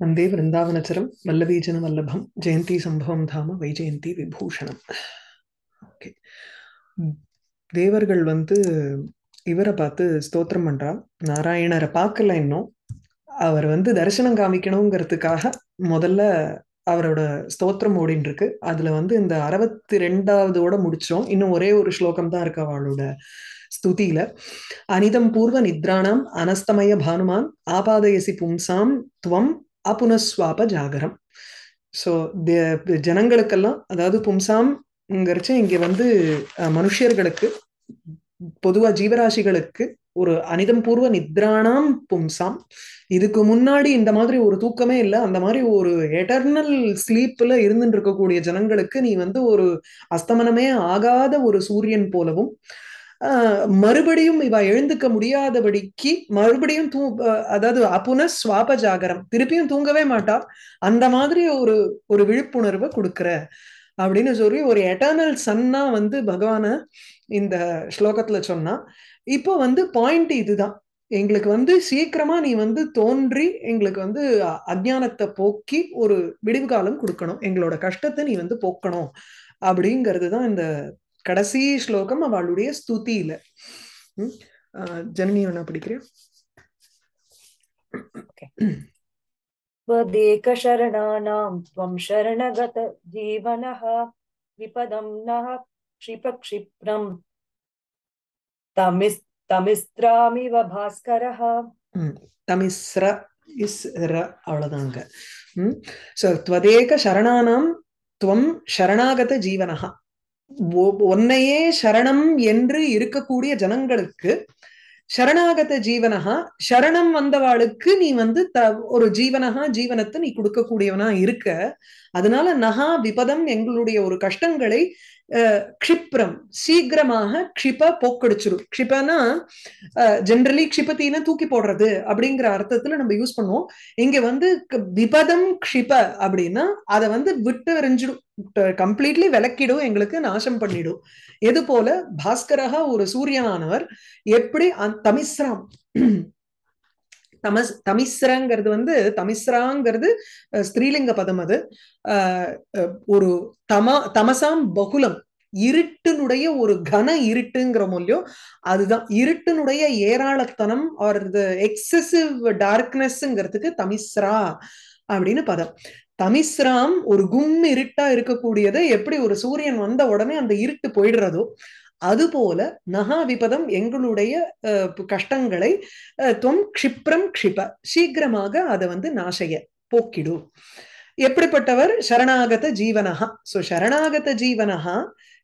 വന്ദേ വൃന്ദാവനചരം വല്ലവീജന വല്ലഭം ജയന്തി സംഭവം ധാമ வைஜெயந்தி விபூஷணம். ஓகே தேவர்கள் வந்து இவரை பார்த்து ஸ்தோத்திரம் பண்ணுறா நாராயணரை பார்க்கல இன்னும். அவர் வந்து தரிசனம் காமிக்கணுங்கிறதுக்காக முதல்ல அவரோட ஸ்தோத்திரம் ஓடின்னு இருக்கு அதுல வந்து இந்த அறுபத்தி ரெண்டாவதோட முடிச்சோம் இன்னும் ஒரே ஒரு ஸ்லோகம் தான் இருக்கு அவளோட ஸ்துதியில. அனிதம் பூர்வ நித்ராணம் அனஸ்தமய பானுமான் ஆபாதயசி பும்சாம் துவம் அபுனஸ்வாப ஜாகரம் ஸோ ஜனங்களுக்கெல்லாம் அதாவது பும்சாம்ங்கிறச்சு இங்கே வந்து மனுஷர்களுக்கு பொதுவாக ஜீவராசிகளுக்கு ஒரு அனிதம் பூர்வ நித்ராணாம் பும்சாம். இதுக்கு முன்னாடி இந்த மாதிரி ஒரு தூக்கமே இல்லை. அந்த மாதிரி ஒரு எட்டர்னல் ஸ்லீப்ல இருந்துட்டு இருக்கக்கூடிய ஜனங்களுக்கு நீ வந்து ஒரு அஸ்தமனமே ஆகாத ஒரு சூரியன் போலவும் மறுபடியும் இவ எழுந்துக்க முடியாதபடிக்கு மறுபடியும் தூ அதாவது அப்புன சுவாப ஜாகரம் திருப்பியும் தூங்கவே மாட்டா. அந்த மாதிரி ஒரு ஒரு விழிப்புணர்வை கொடுக்குற அப்படின்னு சொல்லி ஒரு எட்டர்னல் சன்னா வந்து பகவான இந்த ஸ்லோகத்துல சொன்னா. இப்போ வந்து பாயிண்ட் இதுதான். எங்களுக்கு வந்து சீக்கிரமா நீ வந்து தோன்றி எங்களுக்கு வந்து அஜானத்தை போக்கி ஒரு விடிவு காலம் கொடுக்கணும். எங்களோட கஷ்டத்தை நீ வந்து போக்கணும் அப்படிங்கிறது தான் இந்த கடைசி ஸ்லோகம் அவளுடைய ஸ்துதியில ஜனனி என்ன படிக்கிறேன் त्वदेकशरणानां त्वं शरणगत जीवनः विपदं नः क्षिपक्षिप्रम् तमिस् तमिस्त्रामिव भास्करः தமிஸ்ர இஸ் ர அவ்வளவுதாங்க ஸோ துவதேக சரணானாம் துவம் சரணாகத ஜீவனகா உன்னையே சரணம் என்று இருக்கக்கூடிய ஜனங்களுக்கு சரணாகத ஜீவனகா சரணம் வந்தவாளுக்கு நீ வந்து த ஒரு ஜீவனகா ஜீவனத்தை நீ கொடுக்கக்கூடியவனா இருக்க. அதனால நகா விபதம் எங்களுடைய ஒரு கஷ்டங்களை க்ஷிப்ரம். சீக்கிரமாக க்ஷிப போக்கடிச்சிடும் க்ஷிபனா ஜென்ரலி க்ஷிபத்தின தூக்கி போடுறது அப்படிங்கிற அர்த்தத்துல நம்ம யூஸ் பண்ணுவோம். இங்க வந்து விபதம் க்ஷிப அப்படின்னா அதை வந்து விட்டு எறிஞ்சிடும். கம்ப்ளீட்லி விளக்கிடும் எங்களுக்கு நாசம் பண்ணிடும். எது போல? பாஸ்கரகா ஒரு சூரியனானவர் எப்படி தமிஸ்ராம் தமஸ் தமிஸ்ரங்கிறது வந்து தமிஸ்ராங்கிறது ஸ்திரீலிங்க பதம் அது. ஒரு தமா தமசாம் பகுலம் இருட்டினுடைய ஒரு கன இருட்டுங்கிற மூலியம் அதுதான். இருட்டினுடைய ஏராளத்தனம் ஆர் எக்ஸசிவ் டார்க்னஸ்ங்கிறதுக்கு தமிஸ்ரா அப்படின்னு பதம். தமிஸ்ராம் ஒரு கும் இருட்டா இருக்கக்கூடியது எப்படி ஒரு சூரியன் வந்த உடனே அந்த இருட்டு போயிடுறதோ அதுபோல நகாவிபதம் எங்களுடைய கஷ்டங்களை துவம் க்ஷிப்ரம் க்ஷிப. சீக்கிரமாக அதை வந்து நாசைய போக்கிடு. எப்படிப்பட்டவர்? சரணாகத ஜீவனஹா. சோ சரணாகத ஜீவனஹா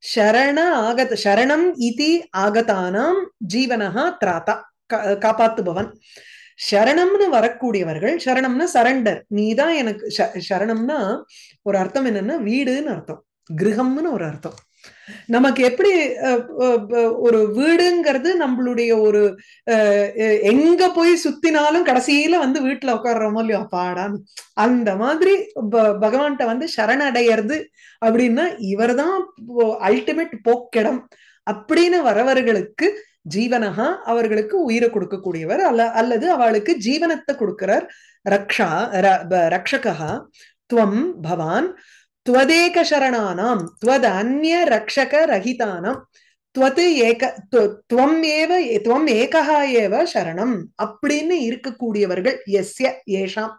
சரண ஆகத சரணம் இதி ஆகதானாம் ஜீவனஹா திராத்தா காப்பாத்துபவன். சரணம்னு வரக்கூடியவர்கள் சரணம்னா சரண்டர். நீதான் எனக்கு சரணம்னா ஒரு அர்த்தம் என்னன்னா வீடுன்னு அர்த்தம். கிரகம்னு ஒரு அர்த்தம். நமக்கு எப்படி ஒரு வீடுங்கிறது நம்மளுடைய ஒரு எங்க போய் சுத்தினாலும் கடைசியில வந்து வீட்டுல உட்காடுறோமோ இல்லையோ அப்பாடான்னு அந்த மாதிரி பகவான்கிட்ட வந்து சரணடையறது அப்படின்னா இவர் தான் அல்டிமேட் போக்கிடம் அப்படின்னு வரவர்களுக்கு ஜீவனகா அவர்களுக்கு உயிரை கொடுக்கக்கூடியவர் அல்ல அல்லது அவளுக்கு ஜீவனத்தை கொடுக்கிறார் ரக்ஷா ரக்ஷகா துவம் பவான் துவதேக சரணானாம் துவத் அந்நிய ரக்ஷக ரஹிதானம் துவத்து ஏக துவம் ஏவ துவம் ஏகா ஏவ சரணம் அப்படின்னு இருக்கக்கூடியவர்கள் எஸ்ய ஏஷாம்.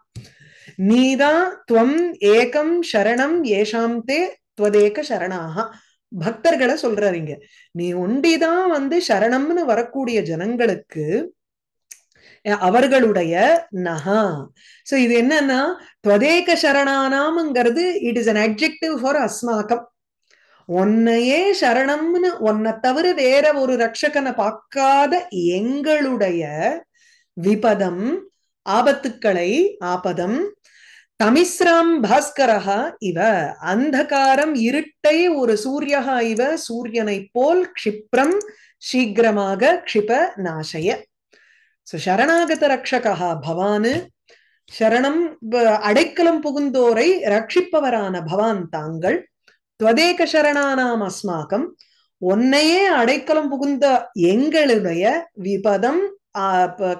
நீதான் துவம் ஏகம் சரணம் ஏஷாம் தே துவதேக சரணாக பக்தர்களை சொல்றாருங்க நீ ஒண்டிதான் வந்து சரணம்னு வரக்கூடிய ஜனங்களுக்கு அவர்களுடைய நகா. சோ இது என்னன்னா துவதேக சரணானாம்ங்கிறது it is an adjective for அஸ்மாக்கம் ஒன்னையே சரணம்னு ஒன்ன தவிர வேற ஒரு ரட்சகனை பார்க்காத எங்களுடைய விபதம் ஆபத்துக்களை ஆபதம் தமிஸ்ராம் பாஸ்கரஹா இவ அந்தகாரம் இருட்டை ஒரு சூரியகா இவ சூரியனை போல் க்ஷிப்ரம் சீக்கிரமாக க்ஷிப நாசய. சரணாகத ரக்ஷகா பவானு சரணம் அடைக்கலம் புகுந்தோரை ரட்சிப்பவரான பவான் தாங்கள் துவதேக சரணானாம் அஸ்மாக்கம் ஒன்னையே அடைக்கலம் புகுந்த எங்களுடைய விபதம்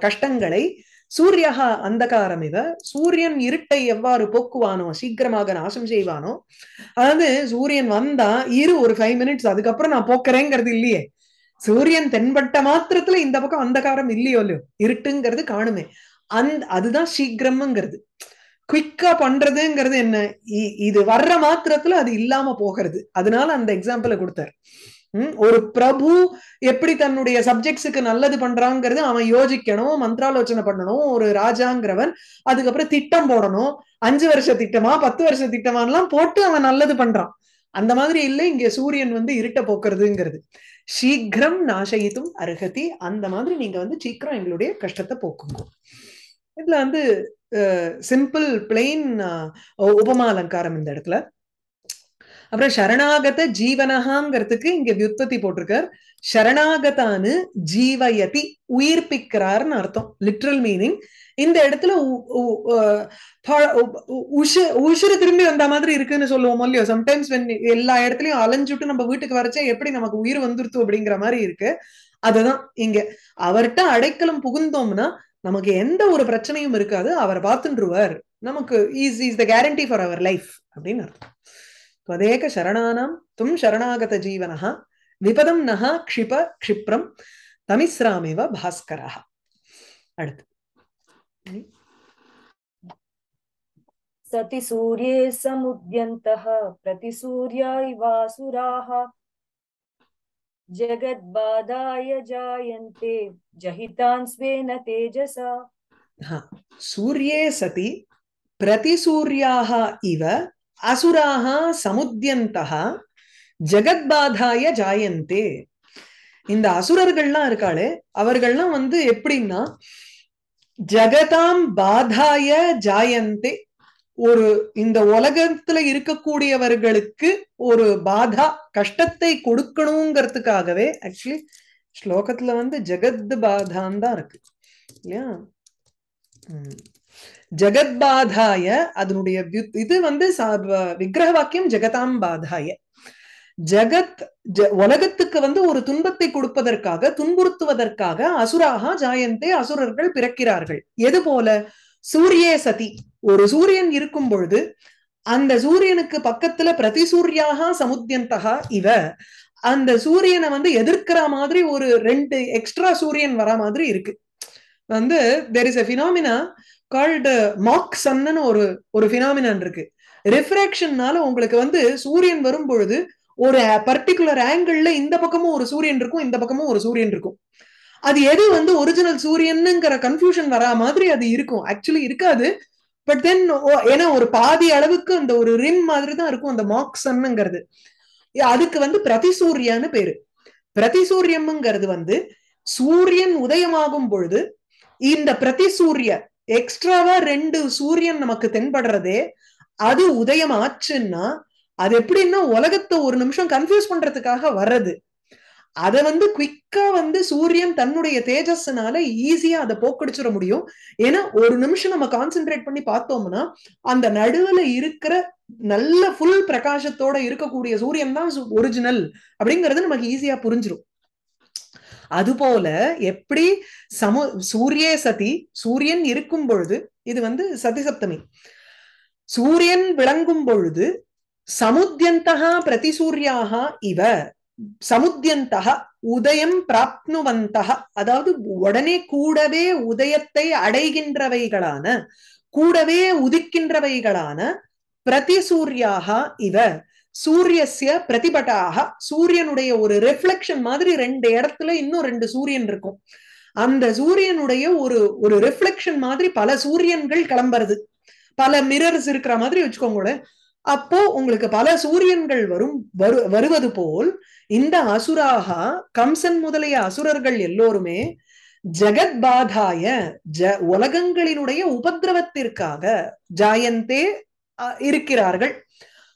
கஷ்டங்களை சூரியஹா அந்தகாரம் இவ சூரியன் இருட்டை எவ்வாறு போக்குவானோ சீக்கிரமாக நாசம் செய்வானோ அதாவது சூரியன் வந்தா இரு ஒரு ஃபைவ் மினிட்ஸ் அதுக்கப்புறம் நான் போக்குறேங்கிறது இல்லையே சூரியன் தென்பட்ட மாத்திரத்துல இந்த பக்கம் அந்தகாரம் இல்லையோ இல்லையோ இருட்டுங்கிறது காணுமே. அந்த அதுதான் சீக்கிரம்ங்கிறது. குயிக்கா பண்றதுங்கிறது என்ன? இது வர்ற மாத்திரத்துல அது இல்லாம போகிறது. அதனால அந்த எக்ஸாம்பிள கொடுத்தார். ஒரு பிரபு எப்படி தன்னுடைய சப்ஜெக்ட்ஸுக்கு நல்லது பண்றாங்கிறது அவன் யோசிக்கணும் மந்திராலோச்சனை பண்ணணும் ஒரு ராஜாங்கிறவன் அதுக்கப்புறம் திட்டம் போடணும். அஞ்சு வருஷ திட்டமா பத்து வருஷ திட்டமான்லாம் போட்டு அவன் நல்லது பண்றான். அந்த மாதிரி இல்லை இங்க சூரியன் வந்து இருட்ட போக்குறதுங்கிறது. சீக்கிரம் நாசயித்தும் அருகதி. அந்த மாதிரி நீங்க வந்து சீக்கிரம் எங்களுடைய கஷ்டத்தை போக்குங்க. இதுல வந்து சிம்பிள் பிளெயின் உபமா அலங்காரம் இந்த இடத்துல. அப்புறம் சரணாகத ஜீவனகாங்கிறதுக்கு இங்க வியுற்பத்தி போட்டிருக்கார். சரணாகதான்னு ஜீவயதி உயிர்ப்பிக்கிறார்னு அர்த்தம். லிட்ரல் மீனிங் இந்த இடத்துல உஷிறு திரும்பி வந்த மாதிரி இருக்குன்னு சொல்லுவோம் இல்லையோ? சம்டைம்ஸ் வென் எல்லா இடத்துலயும் அலைஞ்சுட்டு நம்ம வீட்டுக்கு வரைச்சா எப்படி நமக்கு உயிர் வந்துருத்து அப்படிங்கிற மாதிரி இருக்கு. அததான் இங்க. அவர்கிட்ட அடைக்கலம் புகுந்தோம்னா நமக்கு எந்த ஒரு பிரச்சனையும் இருக்காது. அவர் பார்த்துருவார் நமக்கு is is the guarantee for our life அப்படின்னு அர்த்தம். துவதேக சரணானாம் தும் சரணாகத ஜீவனஹா விபதம் நஹா க்ஷிப க்ஷிப்ரம் தமிஸ்ராமிவ பாஸ்கரா அடுத்து. सति सूर्ये समुद्यन्तः प्रतिसूर्या इवासुराः जगद्बाधाय जायन्ते जहितान् स्वेन तेजसा सूर्ये सति प्रतिसूर्याः इव அசுராக சமுத்தியந்தகா ஜெகத்பாதாய ஜாயந்தே இந்த அசுரர்கள்லாம் இருக்காளே அவர்கள்லாம் வந்து எப்படின்னா ஜகதாம் பாதாய ஜாயந்தே. ஒரு இந்த உலகத்துல இருக்கக்கூடியவர்களுக்கு ஒரு பாதா கஷ்டத்தை கொடுக்கணுங்கிறதுக்காகவே ஆக்சுவலி ஸ்லோகத்துல வந்து ஜெகத் பாதான் தான் இருக்கு. இல்லையா? ஜெகத்பாதாய அதனுடைய இது வந்து விக்கிரக வாக்கியம் ஜெகதாம் பாதாய. ஜெகத் உலகத்துக்கு வந்து ஒரு துன்பத்தை கொடுப்பதற்காக துன்புறுத்துவதற்காக அசுராக ஜாயந்தே அசுரர்கள் பிறக்கிறார்கள். எது போல? சூரியே சதி. ஒரு சூரியன் இருக்கும் பொழுது அந்த சூரியனுக்கு பக்கத்துல பிரதிசூரியாக சமுத்தியந்தகா இவ அந்த சூரியனை வந்து எதிர்க்கிற மாதிரி ஒரு ரெண்டு எக்ஸ்ட்ரா சூரியன் வர மாதிரி இருக்கு. வந்து there is a phenomena called Mach சன்னு ஒரு ஒரு பினாமினான் இருக்கு. ரிஃப்ராக்ஷன்னால உங்களுக்கு வந்து சூரியன் வரும் பொழுது ஒரு பர்டிகுலர் ஆங்கிள் இந்த பக்கமும் ஒரு சூரியன் இருக்கும் இந்த பக்கமும் ஒரு சூரியன் இருக்கும். அது எது வந்து ஒரிஜினல் சூரியனுங்கிற கன்ஃபியூஷன் வரா மாதிரி அது இருக்கும். ஆக்சுவலி இருக்காது. பட் தென் ஏன்னா ஒரு பாதி அளவுக்கு அந்த ஒரு ரிம் மாதிரி தான் இருக்கும் அந்த மாக்சன்னுங்கிறது அதுக்கு வந்து பிரதிசூரியான்னு பேரு. பிரதிசூரியம்ங்கிறது வந்து சூரியன் உதயமாகும் பொழுது இந்த பிரதிசூரிய எக்ஸ்ட்ராவா ரெண்டு சூரியன் நமக்கு தென்படுறதே அது உதயம் ஆச்சுன்னா அது எப்படின்னா உலகத்தை ஒரு நிமிஷம் கன்ஃபியூஸ் பண்றதுக்காக வர்றது. அதை வந்து குவிக்கா வந்து சூரியன் தன்னுடைய தேஜஸ்னால ஈஸியா அதை போக்கடிச்சிட முடியும். ஏன்னா ஒரு நிமிஷம் நம்ம கான்சென்ட்ரேட் பண்ணி பார்த்தோம்னா அந்த நடுவுல இருக்கிற நல்ல ஃபுல் பிரகாசத்தோட இருக்கக்கூடிய சூரியன் தான் ஒரிஜினல் அப்படிங்கறது நமக்கு ஈஸியா புரிஞ்சிடும் அதுபோல எப்படி சமு சூரிய சதி சூரியன் இருக்கும் பொழுது இது வந்து சதி சப்தமி சூரியன் விளங்கும் பொழுது சமுத்தியந்தகா பிரதிசூரியாக இவ. சமுத்தியந்தக உதயம் பிராப்னுவந்தக. அதாவது உடனே கூடவே உதயத்தை அடைகின்றவைகளான கூடவே உதிக்கின்றவைகளான பிரதிசூரியாக இவ. சூரியசிய பிரதிபட்டாக சூரியனுடைய ஒரு ரிஃப்ளெக்ஷன் மாதிரி ரெண்டு இடத்துல இன்னும் ரெண்டு சூரியன் இருக்கும். அந்த சூரியனுடைய ஒரு ஒரு ரிஃப்ளெக்ஷன் மாதிரி பல சூரியன்கள் கிளம்புறது. பல மிரர்ஸ் இருக்கிற மாதிரி வச்சுக்கோங்களேன். அப்போ உங்களுக்கு பல சூரியன்கள் வரும் வரு வருவது போல் இந்த அசுராக கம்சன் முதலிய அசுரர்கள் எல்லோருமே ஜெகத் பாதாய ஜ உலகங்களினுடைய உபதிரவத்திற்காக ஜாயந்தே இருக்கிறார்கள்.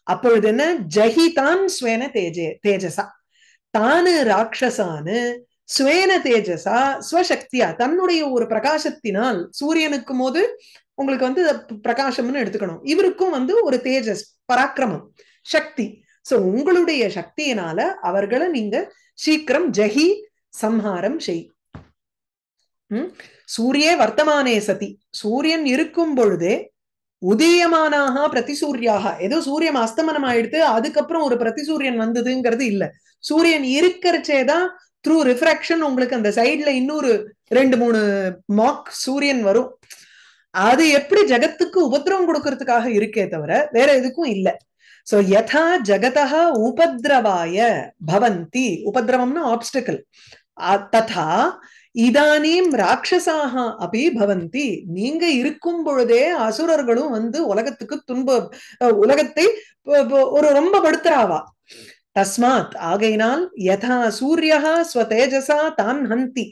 அப்பொழுது என்ன? ஜஹிதான் ஸ்வேன தேஜே தேஜசா. தானு ராட்சசானு ஸ்வேன தேஜசா ஸ்வசக்தியா. தன்னுடைய ஒரு பிரகாசத்தினால் சூரியனுக்கும் போது உங்களுக்கு வந்து பிரகாசம்னு எடுத்துக்கணும். இவருக்கும் வந்து ஒரு தேஜஸ் பராக்கிரமம் சக்தி. சோ உங்களுடைய சக்தியினால அவர்களை நீங்க சீக்கிரம் ஜஹி சம்ஹாரம் செய். சூரிய வர்த்தமானே சதி. சூரியன் இருக்கும் பொழுதே உதயமானாக பிரதிசூரியாக. ஏதோ சூரியன் அஸ்தமனம் ஆயிடுத்து அதுக்கப்புறம் ஒரு பிரதிசூரியன் வந்ததுங்கிறது இல்ல. சூரியன் இருக்கிறச்சேதான் த்ரூ ரிஃப்ராக்ஷன் உங்களுக்கு அந்த சைடுல இன்னொரு ரெண்டு மூணு மாக் சூரியன் வரும். அது எப்படி ஜகத்துக்கு உபதிரவம் கொடுக்கறதுக்காக இருக்கே தவிர வேற எதுக்கும் இல்ல. சோ யதா ஜகதா உபதிரவாய பவந்தி. உபதிரவம்னா ஆப்ஸ்டிக்கல் ததா இதானீம் ராட்சசாக அபி பவந்தி. நீங்க இருக்கும் பொழுதே அசுரர்களும் வந்து உலகத்துக்கு துன்ப உலகத்தை ஒரு ரொம்ப படுத்துறாவா. தஸ்மாத் ஆகையினால் யதா சூரியா ஸ்வதேஜசா தான் ஹந்தி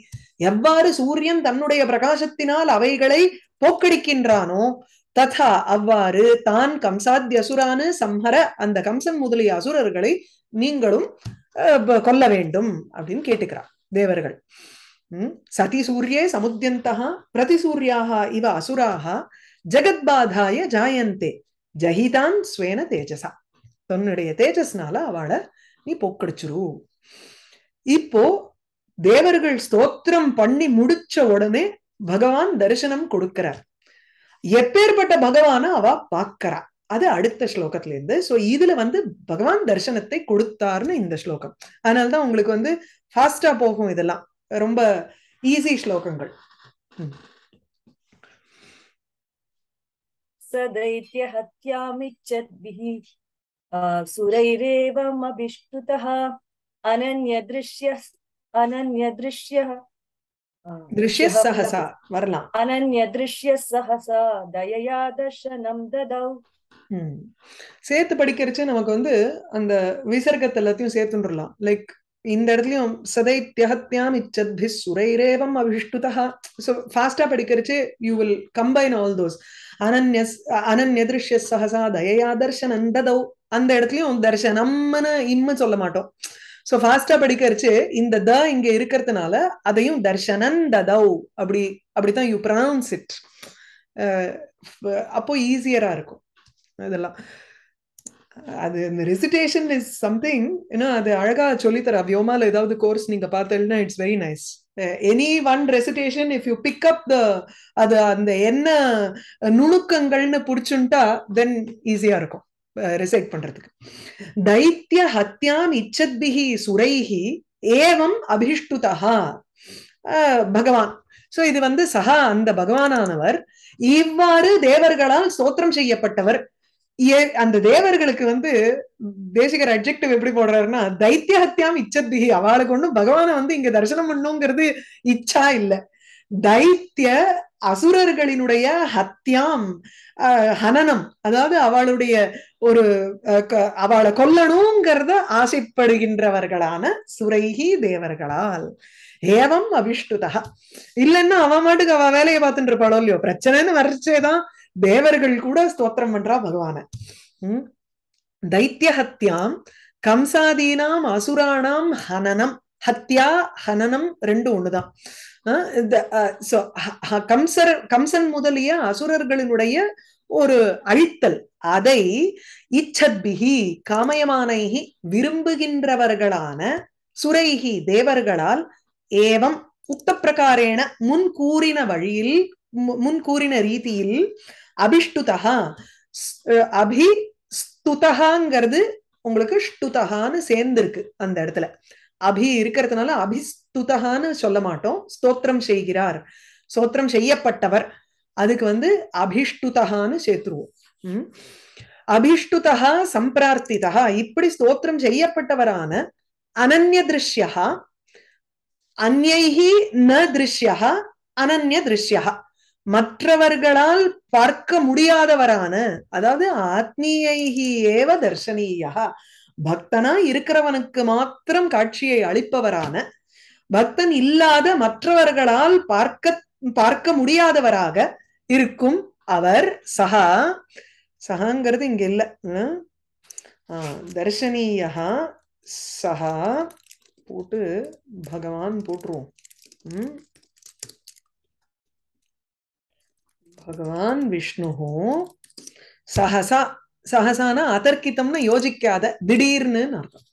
எவ்வாறு சூரியன் தன்னுடைய பிரகாசத்தினால் அவைகளை போக்கடிக்கின்றானோ? ததா அவ்வாறு தான் கம்சாத்திய அசுரானு சம்ஹர அந்த கம்சன் முதலிய அசுரர்களை நீங்களும் கொல்ல வேண்டும் அப்படின்னு கேட்டுக்கிறார் தேவர்கள். சதி சூரியே சமுத்தியந்தா பிரதிசூரியாக இவ அசுராக ஜெகத்பாதாய ஜாயந்தே ஜஹிதான் ஸ்வேன தேஜசா. தன்னுடைய தேஜஸ்னால அவளை நீ போக்கடிச்சிரு. இப்போ தேவர்கள் ஸ்தோத்திரம் பண்ணி முடிச்ச உடனே பகவான் தரிசனம் கொடுக்கிறார். எப்பேற்பட்ட பகவான அவ பார்க்கிறா. அது அடுத்த ஸ்லோகத்துல இருந்து சோ இதுல வந்து பகவான் தரிசனத்தை கொடுத்தார்னு இந்த ஸ்லோகம். அதனாலதான் உங்களுக்கு வந்து ஃபாஸ்டா போகும் இதெல்லாம். ரொம்ப ஈஸி ஸ்லோகங்கள். சதைத்திய ஹத்யாமிச்சத்பிஹ சுரைரேவம் அபிஷ்டுதா அனன்யதிருஷ்ய அனன்யதிருஷ்ய दृश्यः சஹசா வரலாம் अनन्यदृश्यः सहसा दयया दर्शनं ददौ ம். சேர்த்து படிக்கிறச்சு நமக்கு வந்து அந்த விசர்க்கத்தை எல்லாத்தையும் சேர்த்துன்றலாம் லைக் இந்த இடத்துலயும் சதைத்யஹத்யாம் இச்சத்பி சுரைரேவம் அபிஷ்டுதா ஸோ ஃபாஸ்டா படிக்கிறச்சு you will combine all those அனன்ய அனன்யதிருஷ்ய சஹசா தயயா தர்ஷனம் ததௌ அந்த இடத்துலயும் தர்ஷனம்னு இம்மு சொல்ல மாட்டோம் ஸோ ஃபாஸ்டா படிக்கிறச்சு இந்த த இங்க இருக்கிறதுனால அதையும் தர்ஷனன் ததௌ அப்படி அப்படித்தான் யூ ப்ரனவுன்ஸ் இட் அப்போ ஈஸியரா இருக்கும் இதெல்லாம். அது இந்த ரெசிடேஷன் இஸ் சம்திங் ஏன்னா அது அழகா சொல்லித்தர. வியோமால ஏதாவது கோர்ஸ் நீங்க பார்த்தீங்கன்னா it's very nice any one recitation if you pick up the அது அந்த என்ன நுணுக்கங்கள்னு பிடிச்சுன்ட்டா தென் ஈஸியா இருக்கும். ரிசைட் பண்றதுக்கு. தைத்திய ஹத்யாம் இச்சத்பிஹி சுரைஹி ஏவம் அபிஷ்டுதா பகவான். சோ இது வந்து சகா அந்த பகவானானவர் இவ்வாறு தேவர்களால் ஸ்தோத்திரம் செய்யப்பட்டவர். ஏ- அந்த தேவர்களுக்கு வந்து தேசிகர் அப்ஜெக்டிவ் எப்படி போடுறாருன்னா தைத்திய ஹத்தியாம் இச்சத்பிகி அவளுக்கு ஒண்ணும் பகவானை வந்து இங்க தரிசனம் பண்ணுங்கிறது இச்சா இல்ல. தைத்திய அசுரர்களினுடைய ஹத்தியாம் அஹ், ஹனனம் அதாவது அவளுடைய ஒரு அஹ், அவளை கொல்லணுங்கிறத ஆசைப்படுகின்றவர்களான சுரைகி தேவர்களால். ஏவம் அபிஷ்டுதா இல்லைன்னா அவன் மாட்டுக்கு அவ வேலையை பார்த்துட்டு இருப்பாளோ இல்லையோ? பிரச்சனைன்னு வரைச்சேதான் தேவர்கள் கூட ஸ்தோத்திரம் பண்றா பகவான. உம் தைத்திய கம்சாதீனாம் அசுராணாம் ஹனனம். ஹத்யா ஹனனம் ரெண்டும் ஒண்ணுதான். இந்த, கம்சர் கம்சன் முதலிய அசுரர்களினுடைய ஒரு அழித்தல். அதை இச்சத்பிகி காமயமானைகி விரும்புகின்றவர்களான சுரைகி தேவர்களால் ஏவம் உக்த பிரகாரேண முன் கூறின வழியில் முன் கூறின ரீதியில் அபிஷ்டுதா அபி ஸ்துதகாங்கிறது உங்களுக்கு ஸ்டுதகான்னு சேர்ந்திருக்கு அந்த இடத்துல. அபி இருக்கிறதுனால அபிஸ்துதகான்னு சொல்ல மாட்டோம். ஸ்தோத்திரம் செய்கிறார். ஸ்தோத்திரம் செய்யப்பட்டவர். அதுக்கு வந்து அபிஷ்டுதகான்னு சேர்த்துருவோம். அபிஷ்டுதா சம்பிரார்த்திதா இப்படி ஸ்தோத்திரம் செய்யப்பட்டவரான அனன்ய திருஷ்யா அந்யைஹி ந திருஷ்யா அனன்ய திருஷ்யா மற்றவர்களால் பார்க்க முடியாதவரான அதாவது ஆத்மீயைஹி ஏவ தர்ஷனீயா பக்தனா இருக்கிறவனுக்கு மாத்திரம் காட்சியை அளிப்பவரான பக்தன் இல்லாத மற்றவர்களால் பார்க்க பார்க்க முடியாதவராக இருக்கும் அவர் சகா சகாங்கிறது இங்க இல்ல. ஹம்? தர்ஷனீயா சகா போட்டு பகவான் போட்டுருவோம். பகவான் விஷ்ணு சஹசா சகசானா அதர்க்கித்தம்னா யோசிக்காத திடீர்னு அர்த்தம்.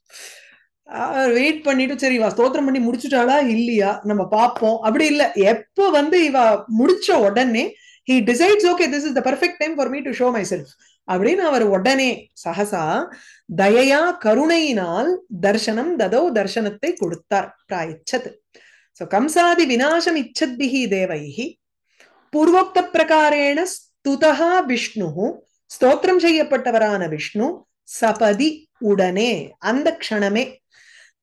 வெயிட் பண்ணிட்டு சரி இவ ஸ்தோத்திரம் பண்ணி முடிச்சுட்டாளா இல்லையா? நம்ம பார்ப்போம். அப்படி இல்ல. எப்ப வந்து இவ முடிச்ச உடனே he decides okay this is the perfect time for me to show myself அப்படின்னு அவர் உடனே சகசா தயையா கருணையினால் தர்சனம் ததோ தர்சனத்தை கொடுத்தார். பிராயச்சது சோ கம்சாதி விநாசம் இச்சத்பிஹி தேவைஹி. பூர்வோக்த பிரகாரேண ஸ்துதா விஷ்ணு ஸ்தோத்திரம் செய்யப்பட்டவரான விஷ்ணு சபதி உடனே அந்த க்ஷணமே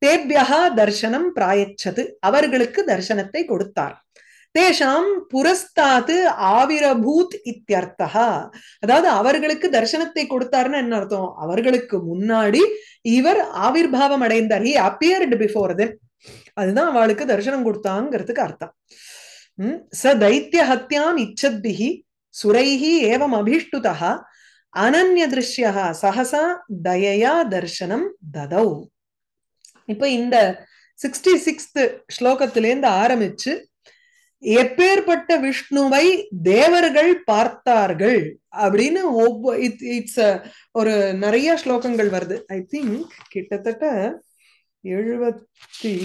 தேபியா தர்சனம் பிராயச்சது அவர்களுக்கு தர்சனத்தை கொடுத்தார். தேஷாம் புரஸ்தாத்து ஆவிரபூத் இத்தியர்த்தா அதாவது அவர்களுக்கு தர்சனத்தை கொடுத்தாருன்னு என்ன அர்த்தம்? அவர்களுக்கு முன்னாடி இவர் ஆவிர்வாவம் அடைந்தார். ஹி அப்பியர்டு பிஃபோர் தென் அதுதான் அவளுக்கு தரிசனம் கொடுத்தாங்கிறதுக்கு அர்த்தம். உம் ச தைத்திய ஹத்தியாம் இச்சத்பிஹி சுரைஹி ஏவம் அபிஷ்டுதா அனன்ய திருஷ்யா சகசா தயையா தர்சனம் ததௌ. இப்ப இந்த சிக்ஸ்டி சிக்ஸ்த் ஸ்லோகத்திலேருந்து ஆரம்பிச்சு எப்பேற்பட்ட விஷ்ணுவை தேவர்கள் பார்த்தார்கள் அப்படின்னு ஒவ்வொரு இட்ஸ் ஒரு நிறைய ஸ்லோகங்கள் வருது. ஐ திங்க் கிட்டத்தட்ட எழுபத்தி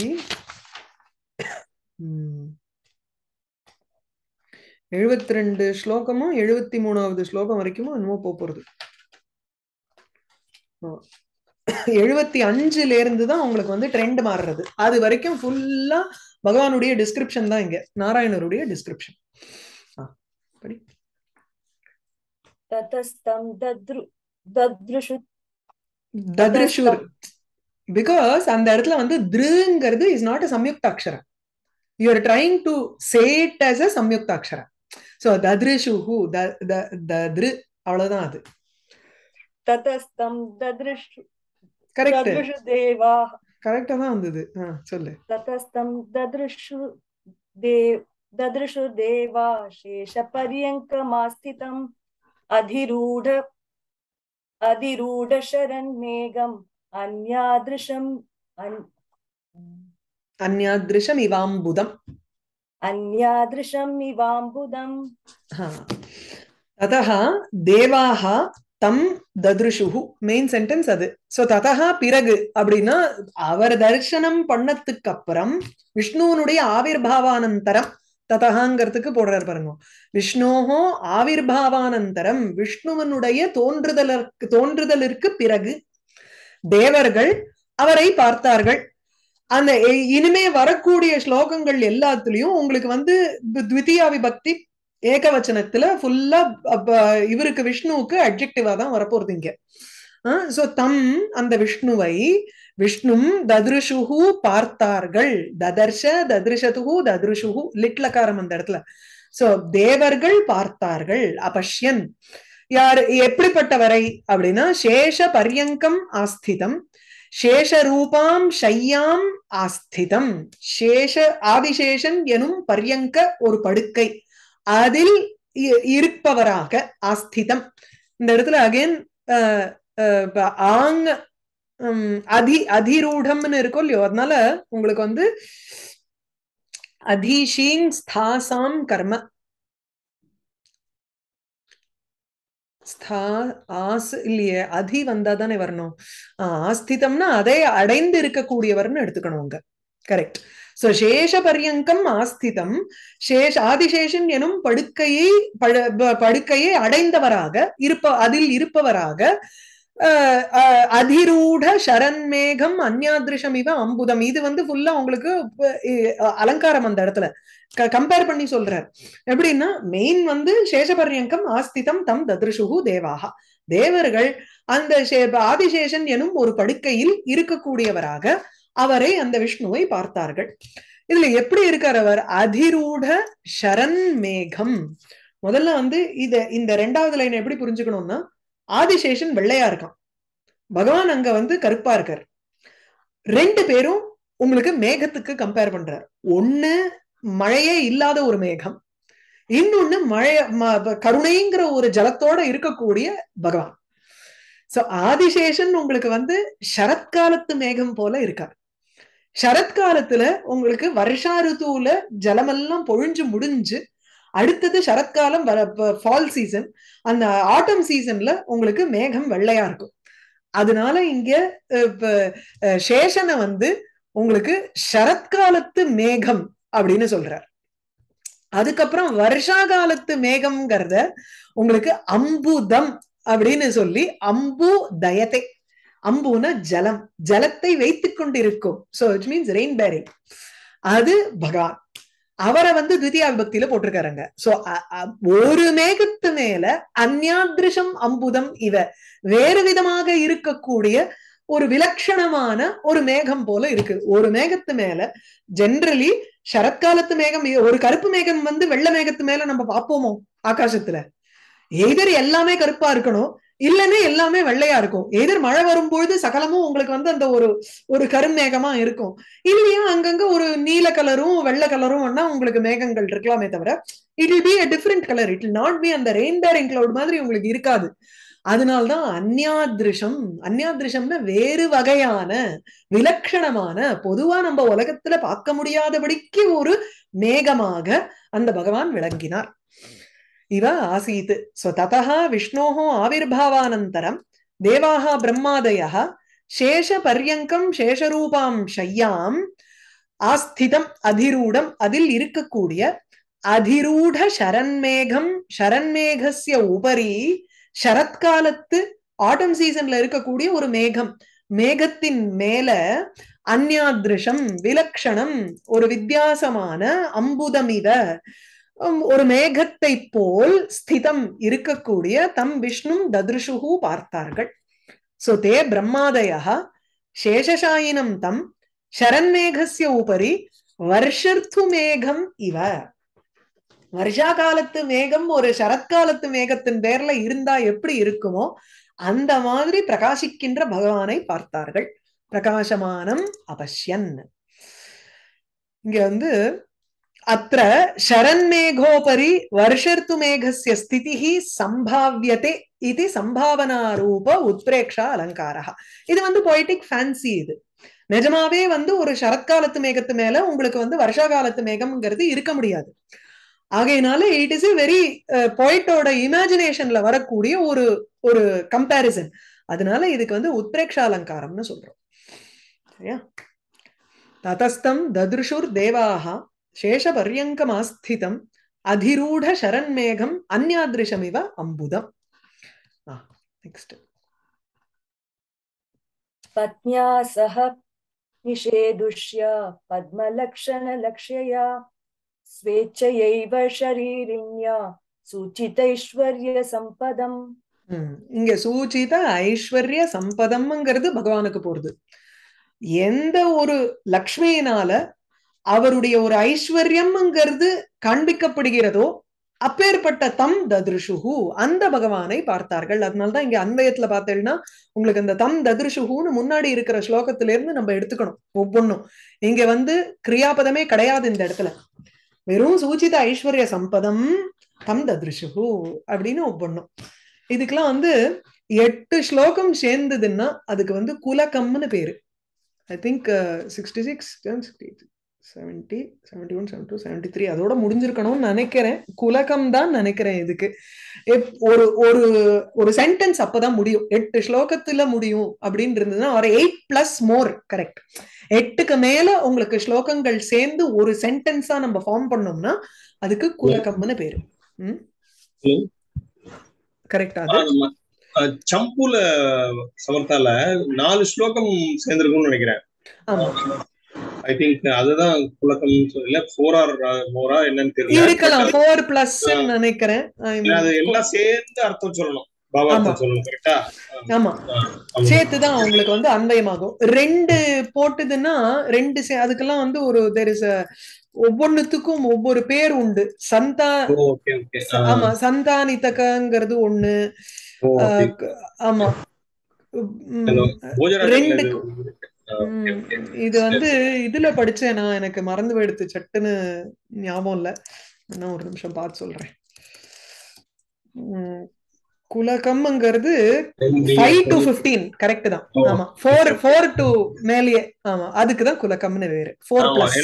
எழுபத்தி ரெண்டு ஸ்லோகமும் எழுபத்தி மூணாவது ஸ்லோகம் வரைக்கும் என்னமோ போறது. எழுபத்தி அஞ்சுல இருந்து தான் உங்களுக்கு வந்து ட்ரெண்ட் மாறுறது. அது வரைக்கும் ஃபுல்லா பகவானுடைய டிஸ்கிரிப்ஷன் தான் இங்க. நாராயணருடைய டிஸ்கிரிப்ஷன் படி. ததஸ்தம் தத்ரு தத்ருஷு. தத்ருஷுர். பிகாஸ் அந்த இடத்துல வந்து திருங்கிறது இஸ் நாட் அ சம்யுக்த அக்ஷரம் you are trying to said as a சம்யுக்த அக்ஷரம் ஸோ தத்ரிஷுஹு த த தத்ரு அவ்வளோதான் அது. ததஸ்தம் தத்ரிஷு கரெக்ட் தேவா கரெக்டா தான் வந்தது. சொல்லு. ததஸ்தம் தத்ரிஷு தேவ் தத்ரிஷு தேவா சேஷ பரியங்கமாஸ்திதம் அதிரூட அதிரூடசரன் மேகம் அந்யாதிருஷம் அந்யாதிருஷம் இவாம்புதம் अन्यादृशम् इवाम्बुदम् ததா தேவாக தம் தத்ருஷுஹு மெயின் சென்டென்ஸ் அது சோ ததா பிறகு அப்படின்னா அவர் தரிசனம் பண்ணதுக்கு அப்புறம் விஷ்ணுவனுடைய ஆவிர்பாவானந்தரம் ததகாங்கிறதுக்கு போடுறாரு பாருங்க விஷ்ணோஹோ ஆவிர்பாவானந்தரம் விஷ்ணுவனுடைய தோன்றுதலற்கு தோன்றுதலிற்கு பிறகு தேவர்கள் அவரை பார்த்தார்கள் அந்த இனிமே வரக்கூடிய ஸ்லோகங்கள் எல்லாத்துலயும் உங்களுக்கு வந்து த்விதியாவி பக்தி ஏகவச்சனத்துல ஃபுல்லா இவருக்கு விஷ்ணுவுக்கு அப்ஜெக்டிவா தான் வரப்போறது இங்க. சோ தம் அந்த விஷ்ணுவை விஷ்ணும் தத்ருஷுகு பார்த்தார்கள். ததர்ஷ தத்ருஷதுகு தத்ருஷுகு லிட்லக்காரம் அந்த இடத்துல. சோ தேவர்கள் பார்த்தார்கள் அபஷ்யன். யார் எப்படிப்பட்டவரை? அப்படின்னா சேஷ பரியங்கம் ஆஸ்திதம். சேஷ ரூபாம் ஷையாம் ஆஸ்திதம் சேஷ ஆதிசேஷன் எனும் பர்யங்க ஒரு படுக்கை। அதில் இருப்பவராக ஆஸ்திதம்। இந்த இடத்துல அகைன் ஆங் அதி அதிரூடம்னு இருக்கும் இல்லையோ? அதனால உங்களுக்கு வந்து அதிஷீங் ஸ்தாசாம் கர்ம. ஸ்தா ஆஸ் இல்லையே அதி வந்தா தானே வரணும் ஆஸ்திதம்னா அதை அடைந்து இருக்கக்கூடியவர்னு எடுத்துக்கணும் உங்க கரெக்ட் சோ சேஷ பரியங்கம் ஆஸ்திதம். சேஷ ஆதிசேஷன் எனும் படுக்கையை படுக்கையை அடைந்தவராக இருப்ப அதில் இருப்பவராக அதிரூட சரண்மேகம் அந்யாதிருஷம் இவ அம்புதம். இது வந்து ஃபுல்லா உங்களுக்கு அலங்காரம் அந்த இடத்துல. கம்பேர் பண்ணி சொல்றார் எப்படின்னா மெயின் வந்து சேஷபர்யங்கம் ஆஸ்திதம் தம் தத்ருஷுகு தேவாக. தேவர்கள் அந்த ஆதிசேஷன் எனும் ஒரு படுக்கையில் இருக்கக்கூடியவராக அவரை அந்த விஷ்ணுவை பார்த்தார்கள். இதுல எப்படி இருக்கார் அவர்? அதிரூட சரண் மேகம் முதல்ல வந்து இத இந்த ரெண்டாவது லைன் எப்படி புரிஞ்சுக்கணும்னா ஆதிசேஷன் வெள்ளையா இருக்கான். பகவான் அங்க வந்து கருப்பா இருக்கார். ரெண்டு பேரும் உங்களுக்கு மேகத்துக்கு கம்பேர் பண்றார். ஒண்ணு மழையே இல்லாத ஒரு மேகம் இன்னொன்னு மழைய கருணைங்கிற ஒரு ஜலத்தோட இருக்கக்கூடிய பகவான். சோ ஆதிசேஷன் உங்களுக்கு வந்து சரத்காலத்து மேகம் போல இருக்கார். சரத்காலத்துல உங்களுக்கு வருஷா ருத்துவுல ஜலமெல்லாம் பொழிஞ்சு முடிஞ்சு அடுத்தது சரத்காலம் வர ஃபால் சீசன் அந்த ஆட்டம் சீசன்ல உங்களுக்கு மேகம் வெள்ளையா இருக்கும். அதனால இங்க இப்ப, சேஷனை வந்து உங்களுக்கு சரத்காலத்து மேகம் அப்படின்னு சொல்றார். அதுக்கப்புறம் வருஷா காலத்து மேகம்ங்கிறத உங்களுக்கு அம்புதம் அப்படின்னு சொல்லி அம்பு தயத்தை. அம்புனா ஜலம் ஜலத்தை வைத்துக் கொண்டிருக்கும். So it means rain bearing அது பகவான். அவரை வந்து திவிதியா விபக்தியில போட்டிருக்காருங்க சோ ஒரு மேகத்து மேல அந்யாதிருஷம் அம்புதம் இவ வேறு விதமாக இருக்கக்கூடிய ஒரு விலட்சணமான ஒரு மேகம் போல இருக்கு. ஒரு மேகத்து மேல ஜென்ரலி சரத்காலத்து மேகம் ஒரு கருப்பு மேகம் வந்து வெள்ளை மேகத்து மேல நம்ம பார்ப்போமோ ஆகாசத்துல? எய்தர் எல்லாமே கருப்பா இருக்கணும். இல்லைன்னா எல்லாமே வெள்ளையா இருக்கும். எதிர் மழை வரும்பொழுது சகலமும் உங்களுக்கு வந்து அந்த ஒரு ஒரு கருமேகமா இருக்கும். இல்லையா அங்கங்க ஒரு நீல கலரும் வெள்ளை கலரும் உங்களுக்கு மேகங்கள் இருக்கலாமே தவிர it will be a different colour it will not be அந்த ரெயின் பேரிங் கிளவுட் மாதிரி உங்களுக்கு இருக்காது. அதனால்தான் அந்யாதிருஷம் அந்யாதிருஷம்னா வேறு வகையான விலட்சணமான பொதுவா நம்ம உலகத்துல பார்க்க முடியாதபடிக்கு ஒரு மேகமாக அந்த பகவான் விளங்கினார். इव आसीत्। सो ततः विष्णोः आविर्भावानन्तरं देवाः ब्रह्मादयः சேஷபர்யங்கம் சேஷரூபாம் ஷையாம் ஆஸ்திதம் அதிரூடம் அதில் இருக்கக்கூடிய அதிரூட சரண்மேகம் சரண்மேகசிய உபரி சரத்காலத்து ஆட்டம் சீசன்ல இருக்கக்கூடிய ஒரு மேகம் மேகத்தின் மேல அந்யாதிருஷம் விலக்ஷணம் ஒரு வித்தியாசமான அம்புதம் இவ ஒரு மேகத்தை போல் ஸ்திதம் இருக்கக்கூடிய தம் விஷ்ணு ததிருஷுகு பார்த்தார்கள். சோ தே பிரம்மாதய சேஷசாயினம் தம் சரண்மேகசிய உபரி வருஷர்த்து மேகம் இவ. வருஷா காலத்து மேகம் ஒரு சரத்காலத்து மேகத்தின் பேர்ல இருந்தா எப்படி இருக்குமோ அந்த மாதிரி பிரகாசிக்கின்ற பகவானை பார்த்தார்கள். பிரகாசமானம் அவசியன் இங்க வந்து அத்த சரண்மேகோபரி வருஷர்த்து மேகஸ்ய ஸ்திதிஹி சம்பாவியதே இது சம்பாவனாரூப உத்பிரேக்ஷா அலங்காரா இது வந்து பொய்டிக் ஃபேன்சி இது. நிஜமாவே வந்து ஒரு சரத்காலத்து மேகத்து மேல உங்களுக்கு வந்து வருஷா காலத்து மேகம்ங்கிறது இருக்க முடியாது. ஆகையினால இட் இஸ் எ வெரி பொயிட்டோட இமேஜினேஷன்ல வரக்கூடிய ஒரு ஒரு கம்பேரிசன் அதனால இதுக்கு வந்து உத்பிரேக்ஷா அலங்காரம்னு சொல்றோம். சரியா? ததஸ்தம் ததுஷுர் தேவாக சேஷபர்யங்கமாஸ்திதம் அதிரூட சரண்மேகம் அந்யாதிருஷமிவ அம்புதம் நெக்ஸ்ட் பத்னியா சக நிஷேதுஷ்யா பத்மலக்ஷண லக்ஷயா ஸ்வேச்சையைவ ஷரீரிண்யா சூச்சித ஐஸ்வர்ய சம்பதம் இங்க சூச்சித ஐஸ்வர்ய சம்பதம்ங்கிறது பகவானுக்கு போறது எந்த ஒரு லக்ஷ்மியினால அவருடைய ஒரு ஐஸ்வர்யம்ங்கிறது காண்பிக்கப்படுகிறதோ அப்பேற்பட்ட தம் ததிருஷுகு அந்த பகவானை பார்த்தார்கள். அதனால்தான் இங்க அன்பயத்துல பார்த்தேன்னா உங்களுக்கு அந்த தம் ததிருஷுகுன்னு முன்னாடி இருக்கிற ஸ்லோகத்துல இருந்து நம்ம எடுத்துக்கணும் ஒவ்வொன்றும் இங்க வந்து கிரியாபதமே கிடையாது இந்த இடத்துல. வெறும் சூச்சித ஐஸ்வர்ய சம்பதம் தம் ததிருஷுகு அப்படின்னு ஒவ்வொன்றும் இதுக்கெல்லாம் வந்து எட்டு ஸ்லோகம் சேர்ந்ததுன்னா அதுக்கு வந்து குலகம்னு பேரு. I think sixty six seventy seventy one seventy two seventy three அதோட முடிஞ்சிருக்கணும்னு நினைக்கிறேன். குலகம் தான் நினைக்கிறேன் இதுக்கு. ஒரு ஒரு ஒரு சென்டென்ஸ் அப்பதான் முடியும். எட்டு ஸ்லோகத்துல முடியும் அப்படின்னு இருந்ததுன்னா ஒரு எயிட் பிளஸ் மோர் கரெக்ட் எட்டுக்கு மேல உங்களுக்கு ஸ்லோகங்கள் சேர்ந்து ஒரு சென்டென்ஸா நம்ம ஃபார்ம் பண்ணோம்னா அதுக்கு குலகம்னு பேரு. கரெக்டா அது? சம்புல சமர்த்தால நாலு ஸ்லோகம் சேர்ந்திருக்கும்னு நினைக்கிறேன். ஐ திங்க் அதுதான் குலக்கம் இல்ல ஃபோர் ஆர் மோரா என்னன்னு தெரியல. இருக்கலாம் ஃபோர் பிளஸ் நினைக்கிறேன். அது எல்லாம் சேர்ந்து அர்த்தம் சொல்லணும். பாவார்த்தம் சொல்லணும் கரெக்டா ஆமா. சேர்த்துதான் உங்களுக்கு வந்து அன்வயமாகும் ரெண்டு போட்டுதுன்னா ரெண்டு அதுக்கெல்லாம் வந்து ஒரு தெர் இஸ் ஒவ்வொன்னுத்துக்கும் ஒவ்வொரு பேர் உண்டு. சந்தா ஆமா சந்தானித்தகங்கிறது ஒண்ணு. ஆமா. ரெண்டுக்கும் இது வந்து இதுல படிச்சேன் நான். எனக்கு மறந்து போயிடுத்து. சட்டுன்னு ஞாபகம் இல்ல. இன்னும் ஒரு நிமிஷம் பார்த்து சொல்றேன். குலகம்ங்கிறது ஃபைவ் டு பிப்டீன் கரெக்ட் தான். ஆமா. ஃபோர் ஃபோர் டு மேலேயே. ஆமா. அதுக்கு தான் குலகம்னு வேறு. ஃபோர் பிளஸ்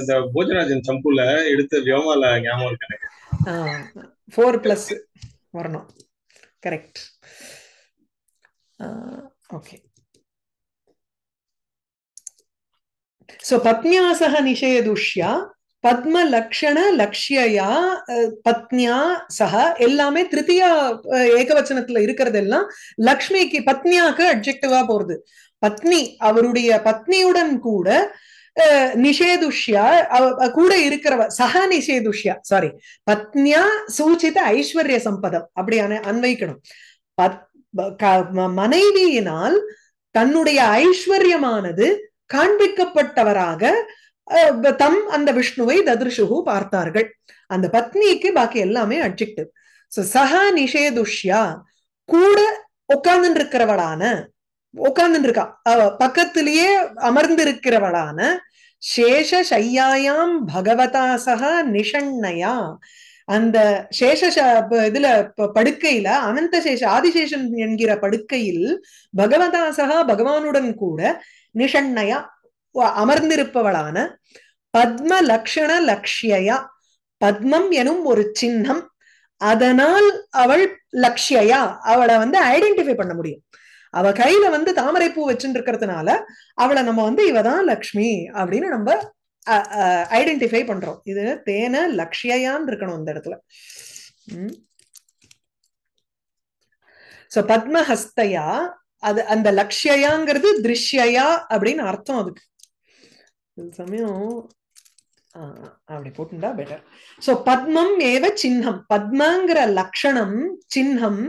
அந்த போஜராஜன் சம்புல எடுத்த வியோமால ஞாபகம் இருக்கு எனக்கு. ஃபோர் பிளஸ் வரணும். கரெக்ட் ஓகே சோ பத்னியா சக நிஷேதுஷ்யா பத்ம லக்ஷண லக்ஷ்யா பத்னியா சக எல்லாமே திருத்தியா ஏகவச்சனத்துல இருக்கிறதெல்லாம் லக்ஷ்மிக்கு பத்னியாக்கு அப்ஜெக்டிவா போறது பத்னி அவருடைய பத்னியுடன் கூட நிஷேதுஷ்யா கூட இருக்கிறவ சக நிஷேதுஷ்யா சாரி பத்னியா சூச்சித ஐஸ்வர்ய சம்பதம் அப்படி அன்வைக்கணும் மனைவியினால் தன்னுடைய ஐஸ்வர்யமானது காண்பிக்கப்பட்டவராக தம் அந்த விஷ்ணுவை ததிருஷுகு பார்த்தார்கள். அந்த பத்னிக்கு பாக்கி எல்லாமே அட்ஜெக்டிவ் சக நிஷேதுஷ்யா கூட உட்கார்ந்து இருக்கிறவளான உட்கார்ந்து இருக்கா பக்கத்திலேயே அமர்ந்திருக்கிறவளான சேஷ சையாயாம் பகவதா சகா நிஷண்ணையா. அந்த சேஷ இதுல படுக்கையில அனந்த சேஷ ஆதிசேஷன் என்கிற படுக்கையில் பகவதாசகா பகவானுடன் கூட நிஷண்ணையா அமர்ந்திருப்பவளான பத்ம லக்ஷண லக்ஷ்யா பத்மம் எனும் ஒரு சின்னம் அதனால் அவள் லக்ஷ்யா அவளை வந்து ஐடென்டிஃபை பண்ண முடியும். அவ கையில வந்து தாமரை பூ வச்சுட்டு இருக்கிறதுனால அவளை நம்ம வந்து இவதான் லக்ஷ்மி அப்படின்னு நம்ம ஐடென்டிஃபை பண்றோம். இது தேன லக்ஷ்யான்னு இருக்கணும் இந்த இடத்துல. சோ பத்மஹஸ்தையா அது அந்த லக்ஷ்யாங்கிறது திருஷ்யா அப்படின்னு அர்த்தம் அதுக்கு. சமயம் அப்படி போட்டுண்டா பெட்டர் சோ பத்மம் ஏவ சின்னம். பத்மங்கிற லக்ஷணம் சின்னம்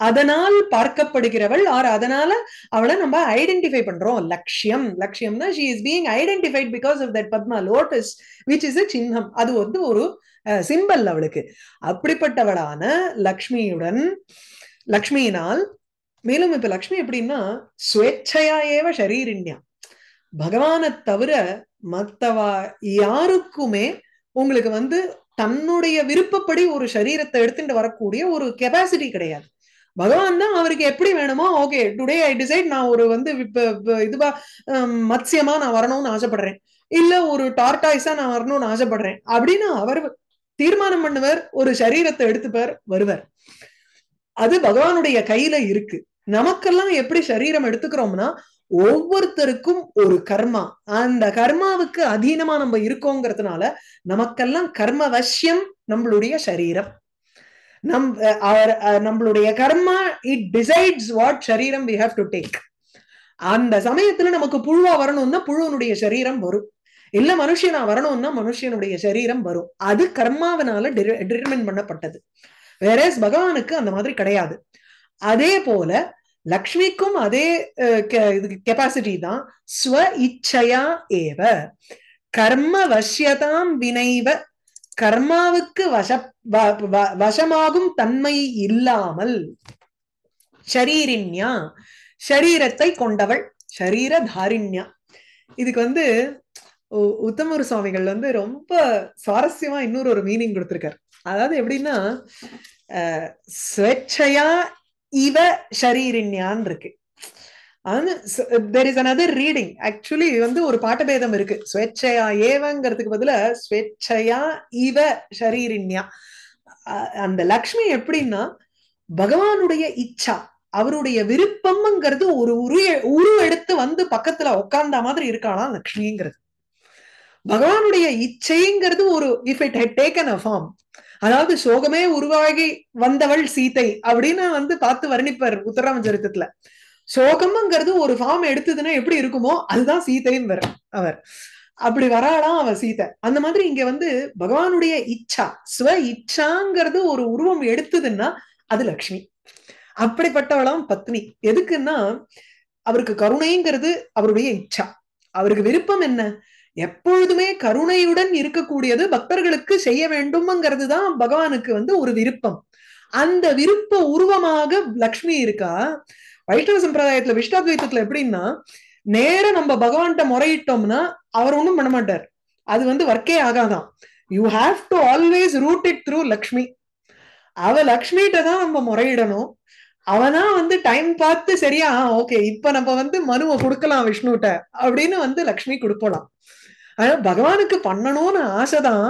அதனால் பார்க்கப்படுகிறவள் ஆர் அதனால அவளை நம்ம ஐடென்டிஃபை பண்றோம். லட்சியம் லட்சியம்னா she is being identified because of that Padma lotus which is a சின்னம். அது வந்து ஒரு சிம்பல் அவளுக்கு. அப்படிப்பட்டவளான லக்ஷ்மியுடன் லக்ஷ்மியினால் மேலும் இப்ப லக்ஷ்மி எப்படின்னா சுவேச்சையா ஏவ ஷரீரிண்யா. பகவானை தவிர மத்தவா யாருக்குமே உங்களுக்கு வந்து தன்னுடைய விருப்பப்படி ஒரு சரீரத்தை எடுத்துட்டு வரக்கூடிய ஒரு கெப்பாசிட்டி கிடையாது. பகவான் தான் அவருக்கு எப்படி வேணுமோ ஓகே டுடே ஐ டிசைட் நான் ஒரு வந்து இதுவா மத்சியமா நான் வரணும்னு ஆசைப்படுறேன். இல்ல ஒரு டார்டாய்ஸா நான் வரணும்னு ஆசைப்படுறேன். அப்படின்னு அவர் தீர்மானம் பண்ணுவர் ஒரு சரீரத்தை எடுத்துப்பார் வருவர். அது பகவானுடைய கையில இருக்கு. நமக்கெல்லாம் எப்படி சரீரம் எடுத்துக்கிறோம்னா ஒவ்வொருத்தருக்கும் ஒரு கர்மா. அந்த கர்மாவுக்கு அதீனமா நம்ம இருக்கோங்கிறதுனால நமக்கெல்லாம் கர்ம வசியம் நம்மளுடைய சரீரம். நம் நம்மளுடைய கர்மா இட் டிசைட்ஸ் வாட் சரீரம் வி ஹாவ் டு டேக் அந்த சமயத்துல நமக்கு புழுவா வரணும்னா புழுவனுடைய சரீரம் வரும். இல்ல மனுஷனா வரணும்னா மனுஷனுடைய சரீரம் வரும். அது கர்மாவனால டிட்டர்மின் பண்ணப்பட்டது. வேற பகவானுக்கு அந்த மாதிரி கிடையாது. அதே போல லக்ஷ்மிக்கும் அதே கெப்பாசிட்டி தான். ஸ்வ இச்சையா ஏவ. கர்ம வசியதாம் வினைவ. கர்மாவுக்கு வச வசமாகும் தன்மை இல்லாமல். ஷரீரின்யா ஷரீரத்தை கொண்டவள். ஷரீர தாரிண்யா இதுக்கு வந்து உத்தமர் சுவாமிகள் வந்து ரொம்ப சுவாரஸ்யமா இன்னொரு ஒரு மீனிங் கொடுத்திருக்காரு. அதாவது எப்படின்னா ஸ்வேச்சையா இவ ஷரீரின்யான் இருக்கு. There is another reading actually வந்து ஒரு பாட்டபேதம் இருக்கு. ஸ்வேச்சையா ஏவங்கிறதுக்கு பதில ஸ்வேச்சையா இவ ஷரீரின்யா. அந்த லக்ஷ்மி எப்படின்னா பகவானுடைய இச்சா அவருடைய விருப்பம்ங்கிறது ஒரு உரு உரு எடுத்து வந்து பக்கத்துல உட்கார்ந்த மாதிரி இருக்கானா லக்ஷ்மிங்கிறது. பகவானுடைய இச்சைங்கிறது ஒரு if it had taken a form அதாவது சோகமே உருவாகி வந்தவள் சீதை அப்படின்னு வந்து பார்த்து வர்ணிப்பார் உத்தராமச்சரித்தத்துல சோகம்ங்கிறது ஒரு ஃபார்ம் எடுத்ததுன்னா எப்படி இருக்குமோ அதுதான் சீதைன்னு வர அவர். அப்படி வராளாம் அவ சீதை. அந்த மாதிரி இங்க வந்து பகவானுடைய இச்சா ஸ்வ இச்சாங்கிறது ஒரு உருவம் எடுத்ததுன்னா அது லக்ஷ்மி. அப்படிப்பட்டவளாம் பத்னி. எதுக்குன்னா அவருக்கு கருணைங்கிறது அவருடைய இச்சா. அவருக்கு விருப்பம் என்ன? எப்பொழுதுமே கருணையுடன் இருக்கக்கூடியது பக்தர்களுக்கு செய்ய வேண்டும்ங்கிறது தான் பகவானுக்கு வந்து ஒரு விருப்பம். அந்த விருப்ப உருவமாக லக்ஷ்மி இருக்கா? வைஷ்ணவ சம்பிரதாயத்துல விஷ்டாத்வைத்தத்துல எப்படின்னா நேர நம்ம பகவான்கிட்ட முறையிட்டோம்னா அவர் ஒண்ணும் பண்ண மாட்டார். அது வந்து ஒர்க்கே ஆகாதான். You have to always route it through Lakshmi. அவ லக்ஷ்மிகிட்ட தான் நம்ம முறையிடணும். அவதான் வந்து டைம் பார்த்து சரியா ஓகே இப்ப நம்ம வந்து மனுவை கொடுக்கலாம் விஷ்ணுகிட்ட அப்படின்னு வந்து லக்ஷ்மி கொடுக்கலாம் ஆனா பகவானுக்கு பண்ணணும்னு ஆசைதான்.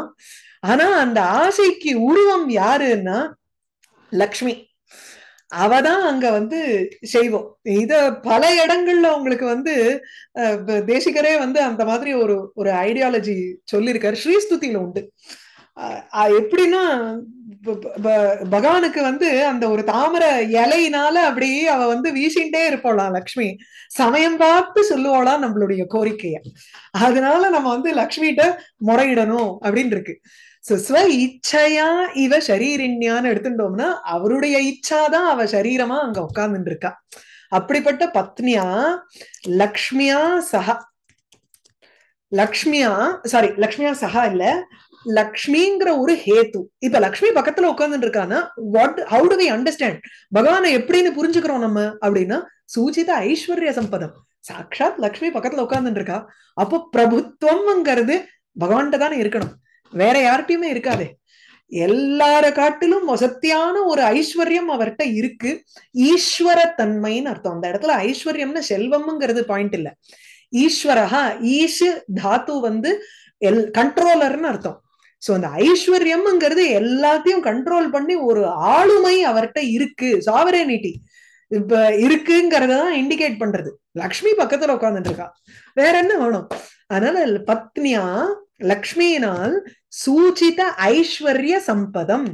ஆனா அந்த ஆசைக்கு உருவம் யாருன்னா லக்ஷ்மி. அவதான் அங்க வந்து செய்வோம். இத பல இடங்கள்ல உங்களுக்கு வந்து அஹ், தேசிகரே வந்து அந்த மாதிரி ஒரு ஒரு ஐடியாலஜி சொல்லியிருக்காரு. ஸ்ரீஸ்துதியில உண்டு. எப்படின்னா பகவானுக்கு வந்து அந்த ஒரு தாமரை இலையினால அப்படியே அவ வந்து வீசிட்டே இருப்பாளாம் லக்ஷ்மி. சமயம் பார்த்து சொல்லுவாளாம் நம்மளுடைய கோரிக்கைய. அதனால நம்ம வந்து லக்ஷ்மிகிட்ட முறையிடணும் அப்படின்னு இருக்கு சோ ஸ்வ இச்சையா இவ ஷரீரின்யான்னு எடுத்துட்டோம்னா அவருடைய இச்சாதான் அவ சரீரமா அங்க உட்கார்ந்துட்டு இருக்கா அப்படிப்பட்ட பத்னியா லக்ஷ்மியா சஹா லக்ஷ்மியா சாரி லக்ஷ்மியா சஹா இல்ல லக்ஷ்மிங்கிற ஒரு ஹேத்து. இப்ப லக்ஷ்மி பக்கத்துல உட்கார்ந்துட்டு இருக்கான்னா what how to we understand பகவானை எப்படின்னு புரிஞ்சுக்கிறோம் நம்ம அப்படின்னா சூச்சித ஐஸ்வர்ய சம்பதம். சாட்சாத் லக்ஷ்மி பக்கத்துல உட்கார்ந்துட்டு இருக்கா அப்போ பிரபுத்துவம்ங்கிறது பகவான்கிட்ட தானே இருக்கணும். வேற யார்கிட்டயுமே இருக்காதே. எல்லார காட்டிலும் வசத்தியான ஒரு ஐஸ்வர்யம் அவர்கிட்ட இருக்கு. ஈஸ்வர தன்மைன்னு அர்த்தம். அந்த இடத்துல ஐஸ்வர்யம்னு செல்வம்ங்கிறது பாயிண்ட் இல்ல. ஈஸ்வரஹா ஈஷு தாத்து வந்து எல் கண்ட்ரோலர்னு அர்த்தம். சோ அந்த ஐஸ்வர்யம்ங்கிறது எல்லாத்தையும் கண்ட்ரோல் பண்ணி ஒரு ஆளுமை அவர்கிட்ட இருக்கு. சாவரேனிட்டி இப்ப இருக்குங்கிறதான் இண்டிகேட் பண்றது. லக்ஷ்மி பக்கத்துல உட்கார்ந்துட்டு இருக்கா. வேற என்ன வேணும்? அதனால பத்னியா லக்ஷ்மியினால் சூச்சித ஐஸ்வர்ய சம்பதம்.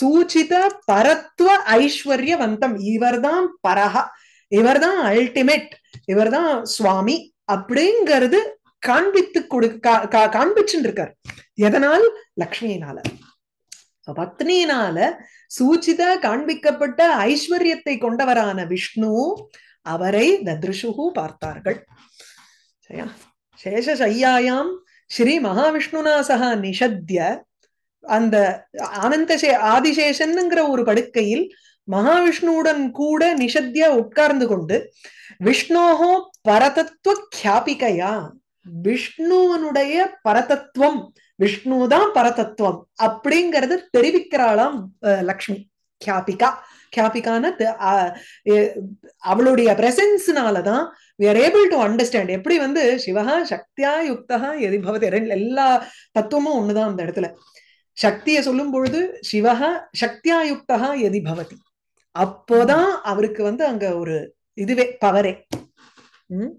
சூச்சித பரத்துவ ஐஸ்வர்யவந்தம். இவர்தான் பரஹா. இவர்தான் அல்டிமேட் இவர்தான் சுவாமி. அப்படிங்கிறது காண்பித்து கொடு கா- கா- காண்பிச்சுட்டு இருக்கார் எதனால்? லக்ஷ்மியினால. பத்னியினால சூச்சித காண்பிக்கப்பட்ட ஐஸ்வர்யத்தை கொண்டவரான விஷ்ணு அவரை தத்ருஷுகு பார்த்தார்கள். சரியா? சேஷசையாயாம் ஸ்ரீ மகாவிஷ்ணுனா சகா நிஷத்ய. அந்த ஆனந்த சே- ஆதிசேஷன்ங்கிற ஒரு படுக்கையில் மகாவிஷ்ணுவுடன் கூட நிஷத்ய உட்கார்ந்து கொண்டு விஷ்ணோகோ பரதத்துவ கியாபிகையா. விஷ்ணுவனுடைய பரதத்துவம் விஷ்ணுதான் பரதத்துவம் அப்படிங்கறது தெரிவிக்கிறாளாம் அஹ், லக்ஷ்மி. கியாபிகா. கியாபிகான அஹ், அவளுடைய பிரசன்ஸ்னாலதான் we are able to understand எப்படி வந்து சிவகா சக்தியா யுக்தா எதி பவதி ரெண்டு- எல்லா தத்துவமும் ஒண்ணுதான் அந்த இடத்துல. சக்தியை சொல்லும் பொழுது சிவஹா சக்தியா யுக்தா எதி பவதி. அப்போதான் அவருக்கு வந்து அங்க ஒரு இதுவே பவரே உம்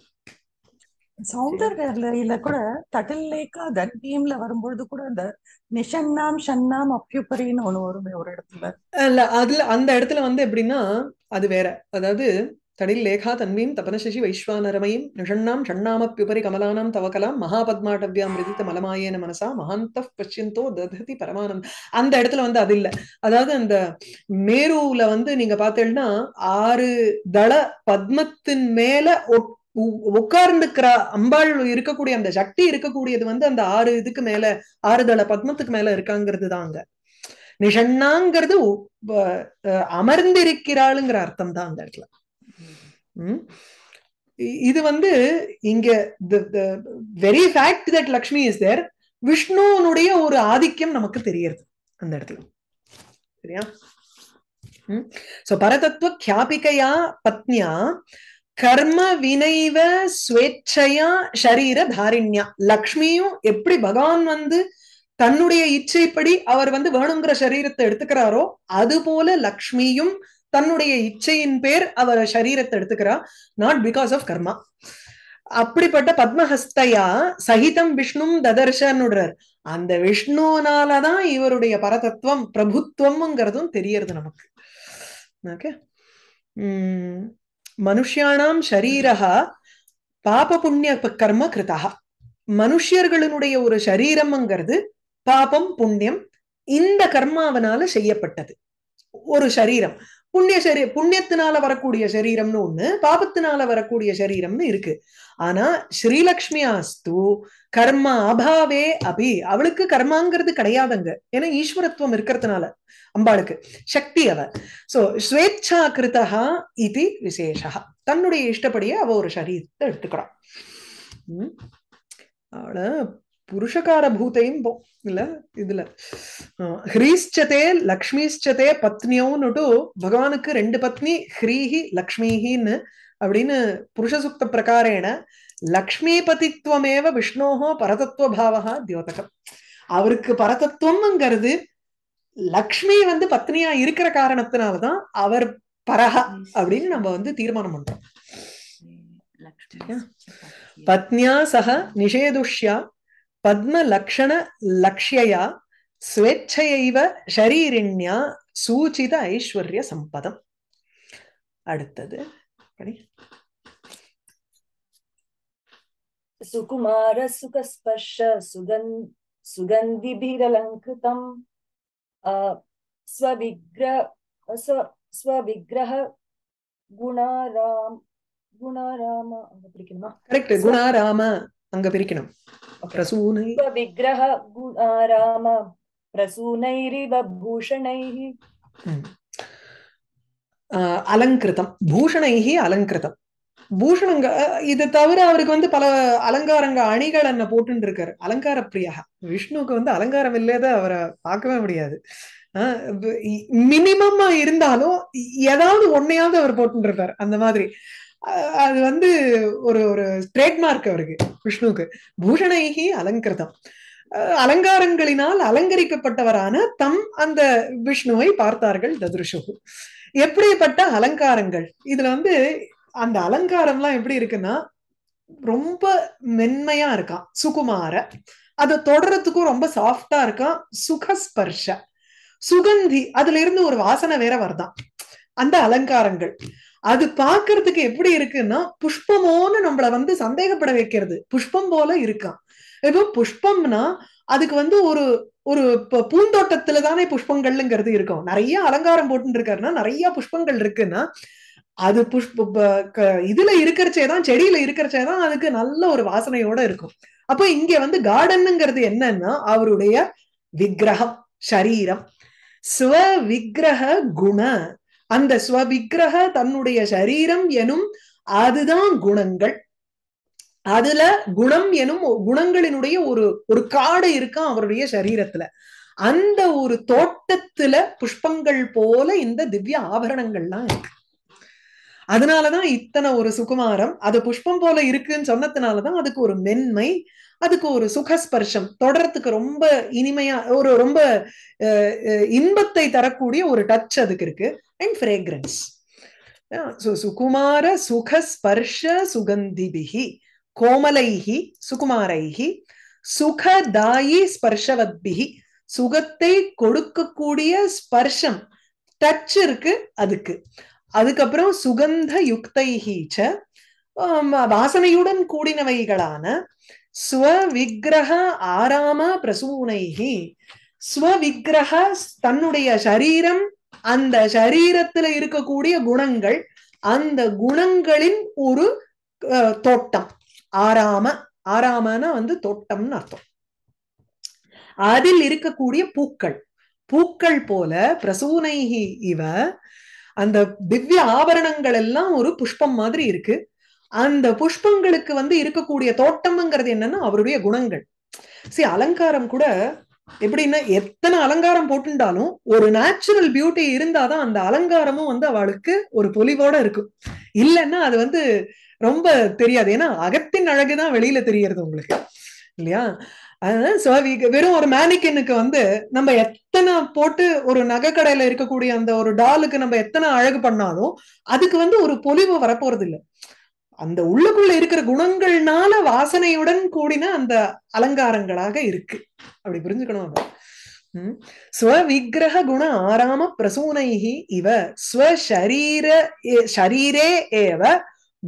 சௌந்தர்யில கூட தட்டில்லேக்கா தன்வீம்ல வரும்பொழுது கூட அந்த நிஷன்னாம் ஷன்னாம் அப்யூபரின்னு ஒண்ணு வருமே ஒரு இடத்துல. இல்ல அதுல அந்த இடத்துல வந்து எப்படின்னா அது வேற. அதாவது தடில் லேகா தன்வீம் தபனசசி வைஸ்வானரமயம் நிஷண்ணாம் ஷண்ணாமப்யுபரி கமலானாம் தவகலாம் மகாபத்மாட்டவ்யாம் மிருதித்த மலமாயேன மனசா மகாந்த பஷ்யந்தோ தததி பரமானம். அந்த இடத்துல வந்து அது இல்ல. அதாவது அந்த மேருல வந்து நீங்க பார்த்தீங்கன்னா ஆறு தள பத்மத்தின் மேல ஒட்டு உட்கார்ந்துக்கிற அம்பாள் இருக்கக்கூடிய அந்த சக்தி இருக்கக்கூடியது வந்து அந்த ஆறு இதுக்கு மேல ஆறு தள பத்மத்துக்கு மேல இருக்காங்கிறது தான் அங்க. நிஷண்ணாங்கிறது அமர்ந்திருக்கிறாளுங்கிற அர்த்தம் தான் அந்த இடத்துல. உம் இது வந்து இங்க very fact that Lakshmi is there விஷ்ணுனுடைய ஒரு ஆதிக்கம் நமக்கு தெரியறது அந்த இடத்துல. சரியா? சோ பரதத்துவ கியாபிகையா பத்னியா கர்ம வினைவ ஸ்வேச்சையா ஷரீர தாரிண்யா. லக்ஷ்மியும் எப்படி பகவான் வந்து தன்னுடைய இச்சைப்படி அவர் வந்து வேணுங்கிற சரீரத்தை எடுத்துக்கிறாரோ அது போல லக்ஷ்மியும் தன்னுடைய இச்சையின் பேர் அவர் சரீரத்தை எடுத்துக்கிறா. Not because of karma. அப்படிப்பட்ட பத்மஹஸ்தையா சகிதம் விஷ்ணும் ததர்ஷன்னுடுறார் அந்த விஷ்ணுனாலதான் இவருடைய பரதத்துவம் பிரபுத்துவம்ங்கிறதும் தெரியறது நமக்கு. ஓகே உம் மனுஷியானாம் ஷரீரஹா பாப புண்ணிய கர்ம கிருதா மனுஷியர்களுடைய ஒரு சரீரம்ங்கிறது பாபம் புண்ணியம் இந்த கர்மாவனால செய்யப்பட்டது. ஒரு சரீரம் புண்ணிய சரீ புண்ணியத்தினால வரக்கூடிய சரீரம்னு ஒண்ணு பாபத்தினால வரக்கூடிய சரீரம்னு இருக்கு. ஆனா ஸ்ரீலக்ஷ்மி அஸ்து கர்மா அபாவே அபி. அவளுக்கு கர்மாங்கிறது கிடையாதுங்க. ஏன்னா ஈஸ்வரத்துவம் இருக்கிறதுனால அம்பாளுக்கு. சக்தி அவ. சோ ஸ்வேச்சா கிருதா இது விசேஷா தன்னுடைய இஷ்டப்படியே அவ ஒரு சரீரத்தை எடுத்துக்கிறான் உம் அவள புருஷகார பூத்தையும் போ இல்ல இதுல. ஹ்ரீஷ்சதே லக்ஷ்மிஷ்சதே பத்னியோன்னுட்டு பகவானுக்கு ரெண்டு பத்னி ஹ்ரீஹி லக்ஷ்மிஹின்னு அப்படின்னு புருஷ சுக்த பிரகாரேன லக்ஷ்மிபதித்வமேவ விஷ்ணோஹோ பரதத்துவ பாவகா தியோதகம். அவருக்கு பரதத்துவம்ங்கிறது லக்ஷ்மி வந்து பத்னியா இருக்கிற காரணத்தினாலதான் அவர் பரஹ அப்படின்னு நம்ம வந்து தீர்மானம் பண்றோம். பத்னியா சக நிஷேதுஷ்யா ಪದ್ಮಲಕ್ಷಣ ಲಕ್ಷ್ಯಯ ஸ்வேச்சையைவ ஷரீரிண்யா சூச்சித ஐஸ்வர்ய சம்பதம். அடுத்தது சுகுமார சுகஸ்பர்ஷ சுகந் சுகந்திபிரலங்கிருதம் ஸ்வவிக்ரஹ குணாராம் குணாராம அங்க பிரிக்கணுமா? கரெக்ட் குணாராம அங்க பிரிக்கணும். பிரசூனை स्वविग्रह गुणाराम प्रसूनैरिव भूषणैः ம். ஆஹ் அலங்கிருதம் பூஷணைகி அலங்கிருதம் பூஷணங்க அஹ் இது தவிர அவருக்கு வந்து பல அலங்காரங்க அணிகள் என்ன போட்டுட்டு இருக்காரு அலங்கார பிரியா விஷ்ணுவுக்கு வந்து அலங்காரம் இல்லாத அவரை பார்க்கவே முடியாது மினிமமா இருந்தாலும் ஏதாவது ஒன்னையாவது அவர் போட்டுட்டு இருப்பார் அந்த மாதிரி அஹ் அது வந்து ஒரு ஒரு ட்ரேட்மார்க் அவருக்கு விஷ்ணுவுக்கு. பூஷணைகி அலங்கிருதம் அஹ் அலங்காரங்களினால் அலங்கரிக்கப்பட்டவரான தம் அந்த விஷ்ணுவை பார்த்தார்கள் ததுருஷு. எப்படிப்பட்ட அலங்காரங்கள்? இதுல வந்து அந்த அலங்காரம்லாம் எப்படி இருக்குன்னா ரொம்ப மென்மையா இருக்கான் சுகுமார. அதை தொடறதுக்கும் ரொம்ப சாஃப்டா இருக்கான் சுகஸ்பர்ஷ. சுகந்தி அதுல இருந்து ஒரு வாசனை வேற வருதான். அந்த அலங்காரங்கள். அது பாக்குறதுக்கு எப்படி இருக்குன்னா புஷ்பமோன்னு நம்மள வந்து சந்தேகப்பட வைக்கிறது. புஷ்பம் போல இருக்கான் இப்போ புஷ்பம்னா அதுக்கு வந்து ஒரு ஒரு பூந்தோட்டத்துல தானே புஷ்பங்கள்ங்கிறது இருக்கும். நிறைய அலங்காரம் போட்டு இருக்காருன்னா நிறைய புஷ்பங்கள் இருக்குன்னா அது புஷ்ப இதுல இருக்கிறச்சே தான் செடியில இருக்கிறச்சே தான் அதுக்கு நல்ல ஒரு வாசனையோட இருக்கும். அப்போ இங்க வந்து கார்டனுங்கிறது என்னன்னா அவருடைய விக்கிரகம் சரீரம். ஸ்வ விக்கிரக குண அந்த ஸ்வவிக்கிரக தன்னுடைய சரீரம் எனும் அதுதான் குணங்கள். அதுல குணம் எனும் குணங்களினுடைய ஒரு ஒரு காடு இருக்கும் அவருடைய சரீரத்துல. அந்த ஒரு தோட்டத்துல புஷ்பங்கள் போல இந்த திவ்ய ஆபரணங்கள்லாம் இருக்கு. அதனாலதான் இத்தனை ஒரு சுகுமாரம். அது புஷ்பம் போல இருக்குன்னு சொன்னதுனாலதான் அதுக்கு ஒரு மென்மை அதுக்கு ஒரு சுகஸ்பர்ஷம். தொடரத்துக்கு ரொம்ப இனிமையா ஒரு ரொம்ப அஹ், இன்பத்தை தரக்கூடிய ஒரு டச் அதுக்கு இருக்கு. அண்ட் ஃப்ரேக்ரன்ஸ் சுகுமார சுகஸ்பர்ஷ சுகந்திபிகி கோமலைஹி சுகுமாரைஹி சுகதாயி ஸ்பர்ஷவத்பிகி சுகத்தை கொடுக்கக்கூடிய ஸ்பர்ஷம் டச் இருக்கு அதுக்கு அதுக்கப்புறம் சுகந்த யுக்தைஹீச்ச வாசனையுடன் கூடினவைகளான ஸ்வவிக்கிரக ஆராம பிரசூனைகி ஸ்வவிக்கிரக தன்னுடைய சரீரம் அந்த சரீரத்துல இருக்கக்கூடிய குணங்கள் அந்த குணங்களின் ஒரு தோட்டம். ஆறாம ஆறாமனா வந்து தோட்டம்னு அர்த்தம். அதில் இருக்கக்கூடிய பூக்கள். பூக்கள் போல பிரசூனைகி இவ அந்த திவ்ய ஆபரணங்கள் எல்லாம் ஒரு புஷ்பம் மாதிரி இருக்கு. அந்த புஷ்பங்களுக்கு வந்து இருக்கக்கூடிய தோட்டம்ங்கிறது என்னன்னா அவருடைய குணங்கள். சரி அலங்காரம் கூட எப்படின்னா எத்தனை அலங்காரம் போட்டுண்டாலும் ஒரு நேச்சுரல் பியூட்டி இருந்தாதான் அந்த அலங்காரமும் வந்து அவளுக்கு ஒரு பொலிவோட இருக்கும். இல்லைன்னா அது வந்து ரொம்ப தெரியாது. ஏன்னா அகத்தின் அழகுதான் வெளியில தெரியறது உங்களுக்கு. இல்லையா? வெறும் ஒரு மேனிக்கனுக்கு வந்து நம்ம எத்தனை போட்டு ஒரு நகைக்கடையில இருக்கக்கூடிய அந்த ஒரு டாலுக்கு நம்ம எத்தனை அழகு பண்ணாலும் அதுக்கு வந்து ஒரு பொலிவு வரப்போறது இல்லை அந்த உள்ளுக்குள்ள இருக்கிற குணங்கள்னால வாசனையுடன் கூடின அந்த அலங்காரங்களாக இருக்கு. அப்படி புரிஞ்சுக்கணும் அதை ஸ்வவிக்கிரக குண ஆராம பிரசூனைஹி இவ ஸ்வசரீர ஏ- ஷரீரே ஏவ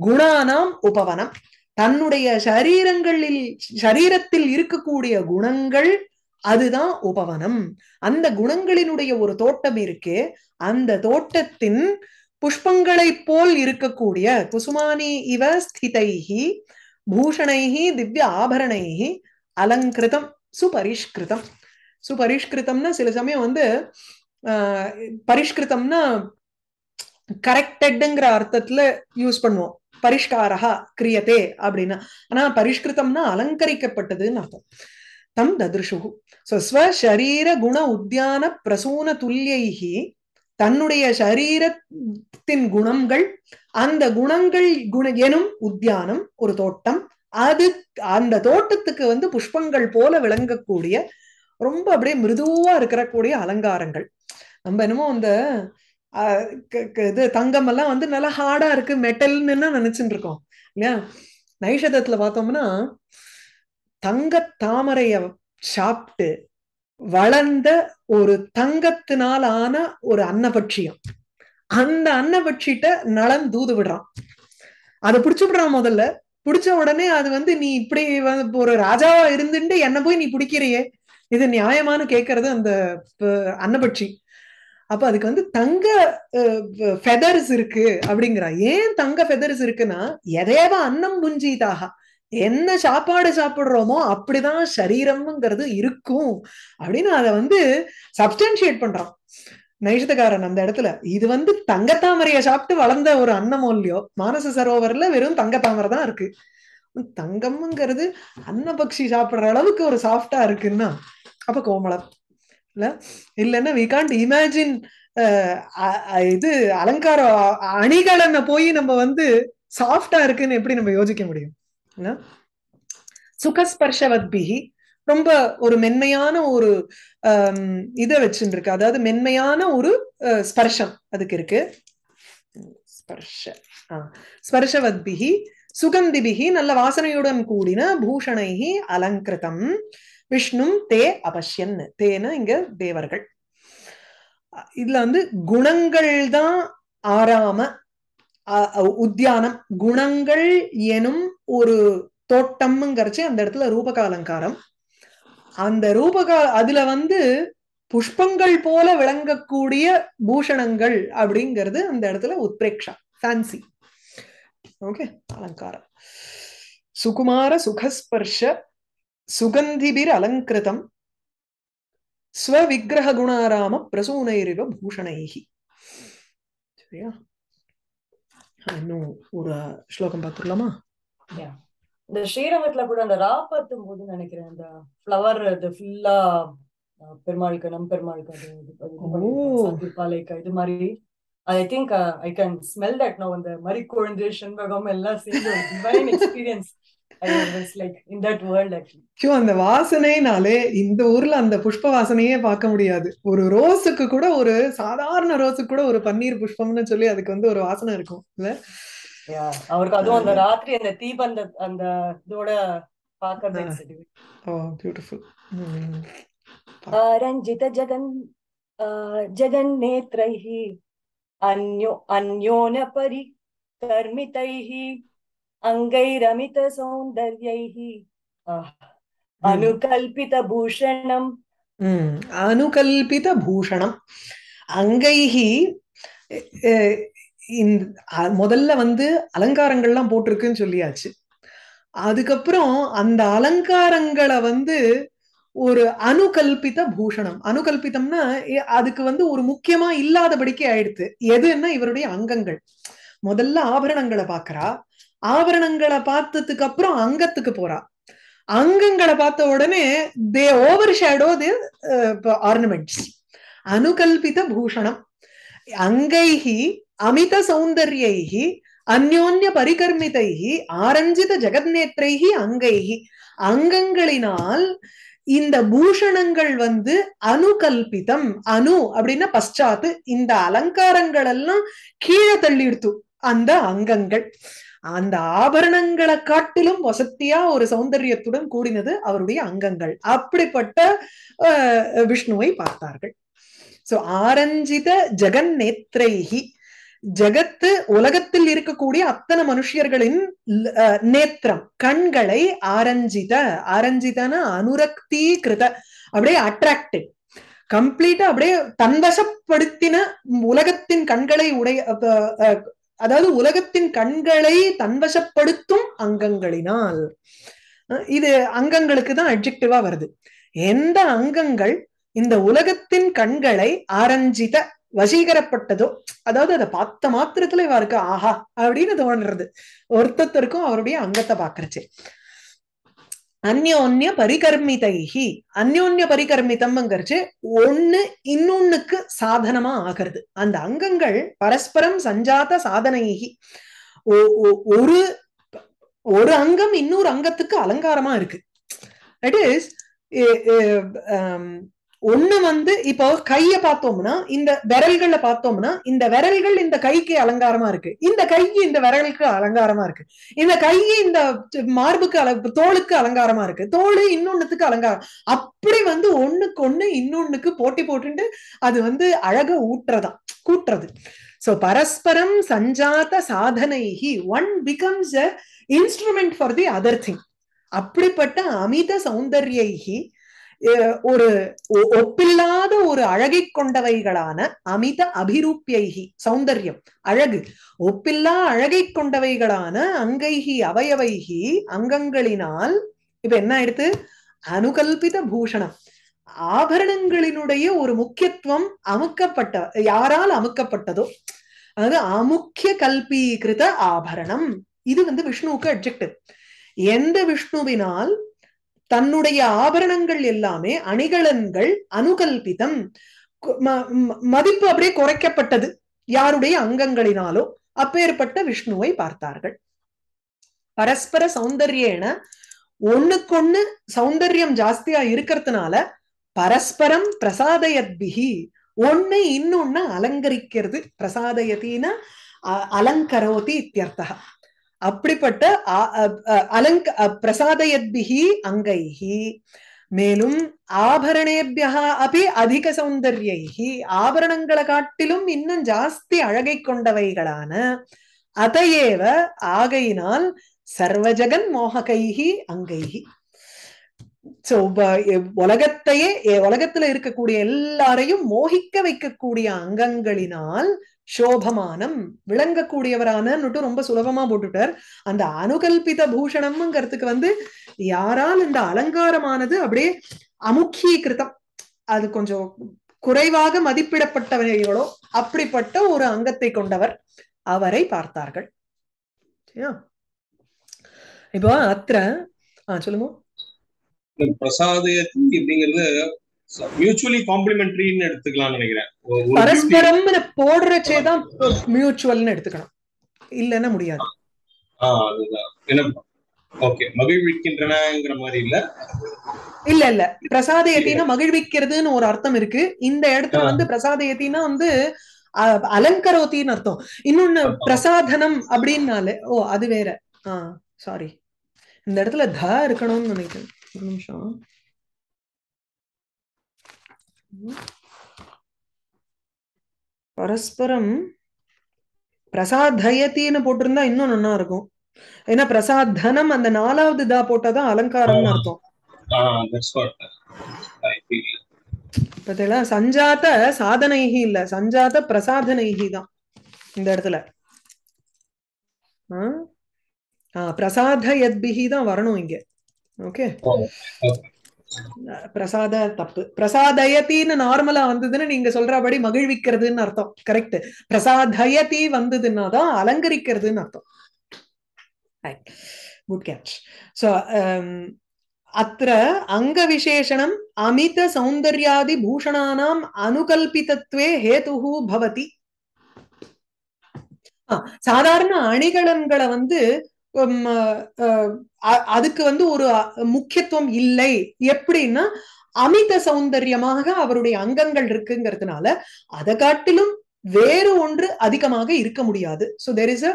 குணானாம் உபவனம். தன்னுடைய சரீரங்களில் சரீரத்தில் இருக்கக்கூடிய குணங்கள் அதுதான் உபவனம். அந்த குணங்களினுடைய ஒரு தோட்டம் இருக்கு அந்த தோட்டத்தின் புஷ்பங்களைப் போல் இருக்கக்கூடிய குசுமானி இவ ஸ்திதைஹி பூஷணைஹி திவ்ய ஆபரணைஹி அலங்கிருதம் சுபரிஷ்கிருதம். சுபரிஷ்கிருதம்னா சில சமயம் வந்து ஆஹ், பரிஷ்கிருதம்னா கரெக்டட்ங்கிற அர்த்தத்துல யூஸ் பண்ணுவோம். பரிஷ்காரா கிரியதே அப்படின்னா. ஆனா பரிஷ்கிருதம்னா அலங்கரிக்கப்பட்டதுன்னு அர்த்தம். தம் ததிருஷு சோ ஸ்வசரீர குண உத்தியான பிரசூன துல்லியைகி தன்னுடைய சரீரத்தின் குணங்கள் அந்த குணங்கள் குண எனும் உத்தியானம் ஒரு தோட்டம். அது அந்த தோட்டத்துக்கு வந்து புஷ்பங்கள் போல விளங்கக்கூடிய ரொம்ப அப்படியே மிருதுவா இருக்கக்கூடிய அலங்காரங்கள். நம்ம என்னமோ அந்த அஹ், க- இது தங்கம் எல்லாம் வந்து நல்லா ஹார்டா இருக்கு மெட்டல்னு நினைச்சுட்டு இருக்கோம் இல்லையா? நைஷதத்துல பார்த்தோம்னா தங்க தாமரைய சாப்பிட்டு வளர்ந்த ஒரு தங்கத்தினால் ஆன ஒரு அன்னபட்சியம். அந்த அன்னபட்சிட்ட நலன் தூது விடுறான். அதை பிடிச்சு விடுறான் முதல்ல. பிடிச்ச உடனே அது வந்து நீ இப்படி ஒரு ராஜாவா இருந்துட்டு என்ன போய் நீ பிடிக்கிறியே? இது நியாயமானு கேட்கறது அந்த அன்னபட்சி. அப்ப அதுக்கு வந்து தங்க ஃபெதர்ஸ் இருக்கு அப்படிங்கிறா. ஏன் தங்க ஃபெதர்ஸ் இருக்குன்னா எதேவ அன்னம் புஞ்சீதாக என்ன சாப்பாடு சாப்பிடுறோமோ அப்படிதான் சரீரம்ங்கிறது இருக்கும். அப்படின்னு அதை வந்து சப்ஸ்டன்ஷியேட் பண்றான். நைஷத்துக்காரன் அந்த இடத்துல. இது வந்து தங்கத்தாமரையை சாப்பிட்டு வளர்ந்த ஒரு அன்னமோ இல்லையோ மானச சரோவர்ல வெறும் தங்கத்தாமரை தான் இருக்கு. தங்கம்ங்கிறது அன்னபக்ஷி சாப்பிடுற அளவுக்கு ஒரு சாஃப்டா இருக்குன்னா அப்ப கோமளம். இல்ல? இல்லைன்னா வி காண்ட் இமேஜின் இது அலங்கார அணிகலனை போய் நம்ம வந்து சாஃப்டா இருக்குன்னு எப்படி நம்ம யோசிக்க முடியும்? சுகஸ்பர்ஷவத்பிகி ரொம்ப ஒரு மென்மையான ஒரு ஆம், இதை வச்சுட்டு இருக்கு அதாவது மென்மையான ஒரு ஸ்பர்ஷம் அதுக்கு இருக்கு. ஸ்பர்ஷ ஆ, ஸ்பர்ஷவத்பிகி சுகந்திபிகி நல்ல வாசனையுடன் கூடின பூஷணைகி அலங்கிருதம் விஷ்ணும் தே அபஷ்யன். தேன இங்க தேவர்கள். இதுல வந்து குணங்கள் தான் ஆறாம உத்தியானம் குணங்கள் எனும் ஒரு தோட்டம்ங்கிறச்சு அந்த இடத்துல ரூபக அலங்காரம் அந்த ரூபக அதுல வந்து புஷ்பங்கள் போல விளங்கக்கூடிய பூஷணங்கள் அப்படிங்கிறது அந்த இடத்துல உத்பிரேக்ஷா ஃபேன்சி ஓகே அலங்காரம். சுகுமார சுகஸ்பர்ஷ சுகந்திபிர் அலங்கிருதம் ஸ்வவிக்கிரக குணாராம பிரசூனைரிவ பூஷணைகி சரியா? இன்னும் ஒரு ஸ்லோகம் பார்த்துடலாமா? இந்த ஸ்ரீரங்கத்துல கூட அந்த ரா பத்தும் போது நினைக்கிறேன் அந்த ஃப்ளவர் இது ஃபுல்லா பெருமாளுக்கு நம் பெருமாளுக்கு அது அது இது மாதிரி. I think I can smell that no அந்த மறிக்கொழுந்து செண்பகம் எல்லாம் சேர்ந்து டிவைன் எக்ஸ்பீரியன்ஸ் ஐயோ அந்த வாசனைனாலே இந்த ஊர்ல அந்த புஷ்ப வாசனையே பார்க்க முடியாது. ஒரு ரோஸுக்கு கூட ஒரு சாதாரண ரோஸுக்கு கூட ஒரு பன்னீர் புஷ்பம்னு சொல்லி அதுக்கு வந்து ஒரு வாசனை இருக்கும் இல்ல? அவருக்கு அதுவும் அந்த ராத்திரி அந்த தீபந்த அந்த இதோட பாக்கிறது ஓ பியூட்டிஃபுல் ரஞ்சித ஜகன் ஜகன் நேத்ரை அன்யோ அன்யோன பரி கர்மிதைஹி अङ्गैरमितसौन्दर्यैः अनुकल्पितभूषणम् ம் அனுகல்பித பூஷணம் அங்கைஹி அஹ், இந்த அ- முதல்ல வந்து அலங்காரங்கள்லாம் போட்டிருக்குன்னு சொல்லியாச்சு அதுக்கப்புறம் அந்த அலங்காரங்களை வந்து ஒரு அனுகல்பித பூஷணம் அனுகல்பிதம்னா எ- அதுக்கு வந்து ஒரு முக்கியமா இல்லாதபடிக்கு ஆயிடுத்து எதுன்னா இவருடைய அங்கங்கள் முதல்ல ஆபரணங்களை பார்க்கறா ஆபரணங்களை பார்த்ததுக்கு அப்புறம் அங்கத்துக்கு போறா. அங்கங்களை பார்த்த உடனே they overshadow the ornaments அனுகல்பித பூஷணம். அங்கைஹி அமித சௌந்தர்யைஹி அந்யோன்ய பரிகர்மிதைஹி ஆரஞ்சித ஜெகத்நேற்றைஹி அங்கைஹி. அங்கங்களினால் இந்த பூஷணங்கள் வந்து அனுகல்பிதம் அனு அப்படின்னா பశ్చాத்து இந்த அலங்காரங்கள் எல்லாம் கீழே தள்ளிடுத்து அந்த அங்கங்கள். அந்த ஆபரணங்களை காட்டிலும் வசத்தியா ஒரு சௌந்தரியத்துடன் கூடினது அவருடைய அங்கங்கள். அப்படிப்பட்ட அஹ், விஷ்ணுவை பார்த்தார்கள். சோ ஆரஞ்சித ஜெகன் நேத்ரைஹி ஜெகத்து உலகத்தில் இருக்கக்கூடிய அத்தனை மனுஷியர்களின் அஹ், நேத்திரம் கண்களை ஆரஞ்சித ஆரஞ்சிதன அனுரக்தி கிருத அப்படியே அட்ராக்டட் கம்ப்ளீட்டா அப்படியே தன்வசப்படுத்தின உலகத்தின் கண்களை உடைய அஹ், அதாவது உலகத்தின் கண்களை தன்வசப்படுத்தும் அங்கங்களினால். இது அங்கங்களுக்கு தான் அட்ஜெக்டிவா வருது. எந்த அங்கங்கள் இந்த உலகத்தின் கண்களை ஆரஞ்சித வசீகரப்பட்டதோ அதாவது அதை பார்த்த மாத்திரத்துல இவருக்கு ஆஹா அப்படின்னு தோணுறது. ஒருத்தருக்கும் அவருடைய அங்கத்தை பாக்குறச்சு அந்யோன்ய பரிகர்மிதைகி அந்யோன்ய பரிகர்மிதம்ங்கிறச்சு ஒண்ணு இன்னொன்னுக்கு சாதனமா ஆகிறது. அந்த அங்கங்கள் பரஸ்பரம் சஞ்சாத சாதனைகி ஒ- ஒ- ஒரு ஒரு அங்கம் இன்னொரு அங்கத்துக்கு அலங்காரமா இருக்கு. இட் இஸ் ஒண்ணு வந்து இப்போ கைய பார்த்தோம்னா இந்த விரல்களை பார்த்தோம்னா இந்த விரல்கள் இந்த கைக்கு அலங்காரமா இருக்கு. இந்த கை இந்த விரலுக்கு அலங்காரமா இருக்கு. இந்த கை இந்த மார்புக்கு அல தோளுக்கு அலங்காரமா இருக்கு. தோல் இன்னொன்னுக்கு அலங்காரம். அப்படி வந்து ஒண்ணுக்கு ஒண்ணு இன்னொன்னுக்கு போட்டி போட்டுட்டு அது வந்து அழக ஊட்டுறதான் கூட்டுறது. சோ பரஸ்பரம் சஞ்சாத சாதனைகி one becomes a instrument for the other thing அப்படிப்பட்ட அமித சௌந்தர்யைகி ஒரு ஒப்பில்லாத ஒரு அழகை கொண்டவைகளான அமித அபிரூப்பியைகி சௌந்தர்யம் அழகு. ஒப்பில்லா அழகை கொண்டவைகளான அங்கைகி அவயவைகி அங்கங்களினால் இப்ப என்ன ஆயிடுத்து அனுகல்பித பூஷணம். ஆபரணங்களினுடைய ஒரு முக்கியத்துவம் அமுக்கப்பட்ட யாரால் அமுக்கப்பட்டதோ அதாவது அமுக்கிய கல்பீகிருத ஆபரணம். இது வந்து விஷ்ணுவுக்கு அப்ஜெக்டிவ் எந்த விஷ்ணுவினால் தன்னுடைய ஆபரணங்கள் எல்லாமே அணிகலன்கள் அனுகல்பிதம். மதிப்பு அப்படியே குறைக்கப்பட்டது. யாருடைய அங்கங்களினாலோ அப்பேற்பட்ட விஷ்ணுவை பார்த்தார்கள். பரஸ்பர சௌந்தர்யேன ஒண்ணுக்கொண்ணு சௌந்தர்யம் ஜாஸ்தியா இருக்கிறதுனால பரஸ்பரம் பிரசாதயத்பிகி ஒண்ணு இன்னொன்னு அலங்கரிக்கிறது. பிரசாதயத்தின அலங்கரோதி இத்தியர்த்தா அப்படிப்பட்ட அலங்க பிரசாதயத்பிகி அங்கைஹி. மேலும் ஆபரணேபியா அப்படி அதிக சௌந்தர்யி ஆபரணங்களை காட்டிலும் இன்னும் ஜாஸ்தி அழகை கொண்டவைகளான அதையேவ ஆகையினால் சர்வஜகன் மோககைகி அங்கைகி சோ உலகத்தையே உலகத்துல இருக்கக்கூடிய எல்லாரையும் மோகிக்க வைக்கக்கூடிய அங்கங்களினால் சோபமானம் விளங்கக்கூடியவரானு ரொம்ப சுலபமா போட்டுட்டார். அந்த அனுகல்பித பூஷணம்ங்கிறதுக்கு வந்து யாரால் இந்த அலங்காரமானது அப்படியே அமுக்கியகிருத்தம் அது கொஞ்சம் குறைவாக மதிப்பிடப்பட்டவர்களோ அப்படிப்பட்ட ஒரு அங்கத்தை கொண்டவர் அவரை பார்த்தார்கள். இப்போ அத்திர ஆஹ் சொல்லுங்க. பிரசாதயத்தி அப்படிங்கிறது மியூச்சுவலி காம்ப்ளிமெண்டரின்னு எடுத்துக்கலாம்னு நினைக்கிறேன். பரஸ்பரம் போடுறச்சேதான் மியூச்சுவல்னு எடுத்துக்கணும். இல்லைன்னா முடியாது. அதுதான். ஓகே. மகிழ்விக்கின்றனங்கிற மாதிரி இல்ல? இல்ல இல்ல. பிரசாதயத்தினா மகிழ்விக்கிறதுன்னு ஒரு அர்த்தம் இருக்கு. இந்த இடத்துல வந்து பிரசாதயத்தினா வந்து அலங்கரோத்தின்னு அர்த்தம். இன்னொன்னு பிரசாதனம் அப்படின்னாலே ஓ அது வேற. ஆஹ் சாரி இந்த இடத்துல த இருக்கணும்னு நினைக்கிறேன். ஒரு நிமிஷம். பரஸ்பரம் பிரசாதயத்தின்னு போட்டிருந்தா இன்னும் நல்லா இருக்கும். ஏன்னா பிரசாதனம் அந்த நாலாவது தா போட்டாதான் அலங்காரம்னு அர்த்தம். பார்த்தீங்களா? சஞ்சாத சாதனைகி இல்ல. சஞ்சாத பிரசாதனைகி தான் இந்த இடத்துல. பிரசாத யத்பிகி தான் வரணும் இங்க. ஓகே? பிரசாத தப்பு. பிரசாதயத்தின்னு நார்மலா வந்ததுன்னு நீங்க சொல்றபடி மகிழ்விக்கிறதுன்னு அர்த்தம். கரெக்ட் பிரசாதயதி வந்ததுன்னா தான் அலங்கரிக்கிறதுன்னு அர்த்தம். குட் கேட்ச் சோ அத்த அங்க விசேஷனம் அமித சௌந்தர்யாதி பூஷணானாம் அனுகல்பிதத்வே ஹேதுஹு பவதி. சாதாரண அணிகலன்களை வந்து அதுக்கு வந்து ஒரு முக்கியத்துவம் இல்லை. எப்படின்னா அமித சௌந்தரியமாக அவருடைய அங்கங்கள் இருக்குங்கிறதுனால அதை காட்டிலும் வேறு ஒன்று அதிகமாக இருக்க முடியாது. ஸோ தெர் இஸ்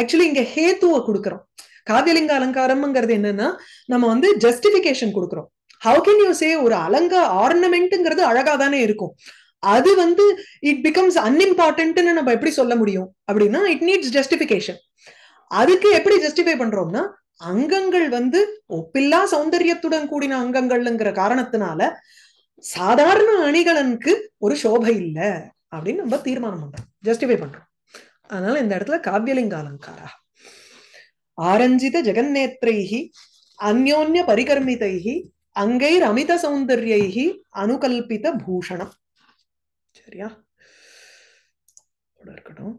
ஆக்சுவலி இங்க ஹேத்துவை கொடுக்குறோம். காவியலிங்க அலங்காரம்ங்கிறது என்னன்னா நம்ம வந்து ஜஸ்டிபிகேஷன் கொடுக்குறோம். ஹவு கேன் யூ சே ஒரு அலங்க ஆர்னமெண்ட்ங்கிறது அழகா தானே இருக்கும். அது வந்து இட் பிகம்ஸ் அன்இம்பார்ட்டன்ட்னு நம்ம எப்படி சொல்ல முடியும்? அப்படின்னா இட் நீட்ஸ் ஜஸ்டிபிகேஷன் அதுக்கு எப்படி ஜஸ்டிஃபை பண்றோம்னா அங்கங்கள் வந்து ஒப்பில்லா சௌந்தரியத்துடன் கூடின அங்கங்கள்ங்கிற காரணத்தினால சாதாரண அணிகலனுக்கு ஒரு சோபை இல்லை அப்படின்னு நம்ம தீர்மானம் பண்றோம் ஜஸ்டிஃபை பண்றோம். அதனால இந்த இடத்துல காவியலிங்க அலங்காரா ஆரஞ்சித ஜெகநேத்ரைஹி அந்யோன்ய பரிகர்மிதைஹி அங்கைர் அமித சௌந்தர்யைஹி அனுகல்பித பூஷணம். சரியா? இருக்கட்டும்.